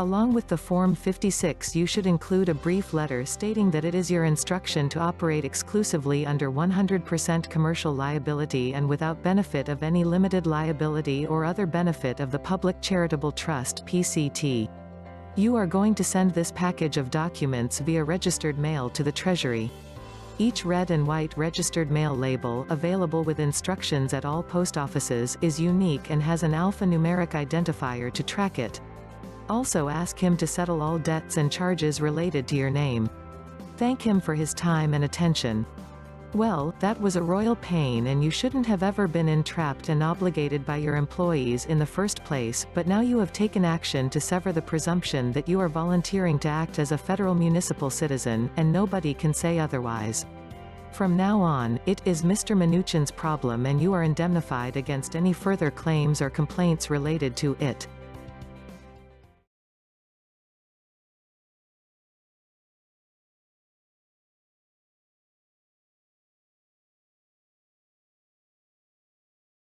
Along with the Form 56 you should include a brief letter stating that it is your instruction to operate exclusively under 100% commercial liability and without benefit of any limited liability or other benefit of the Public Charitable Trust PCT. You are going to send this package of documents via registered mail to the Treasury. Each red and white registered mail label, available with instructions at all post offices, is unique and has an alphanumeric identifier to track it. Also ask him to settle all debts and charges related to your name. Thank him for his time and attention. Well, that was a royal pain and you shouldn't have ever been entrapped and obligated by your employees in the first place, but now you have taken action to sever the presumption that you are volunteering to act as a federal municipal citizen, and nobody can say otherwise. From now on, it is Mr. Mnuchin's problem and you are indemnified against any further claims or complaints related to it.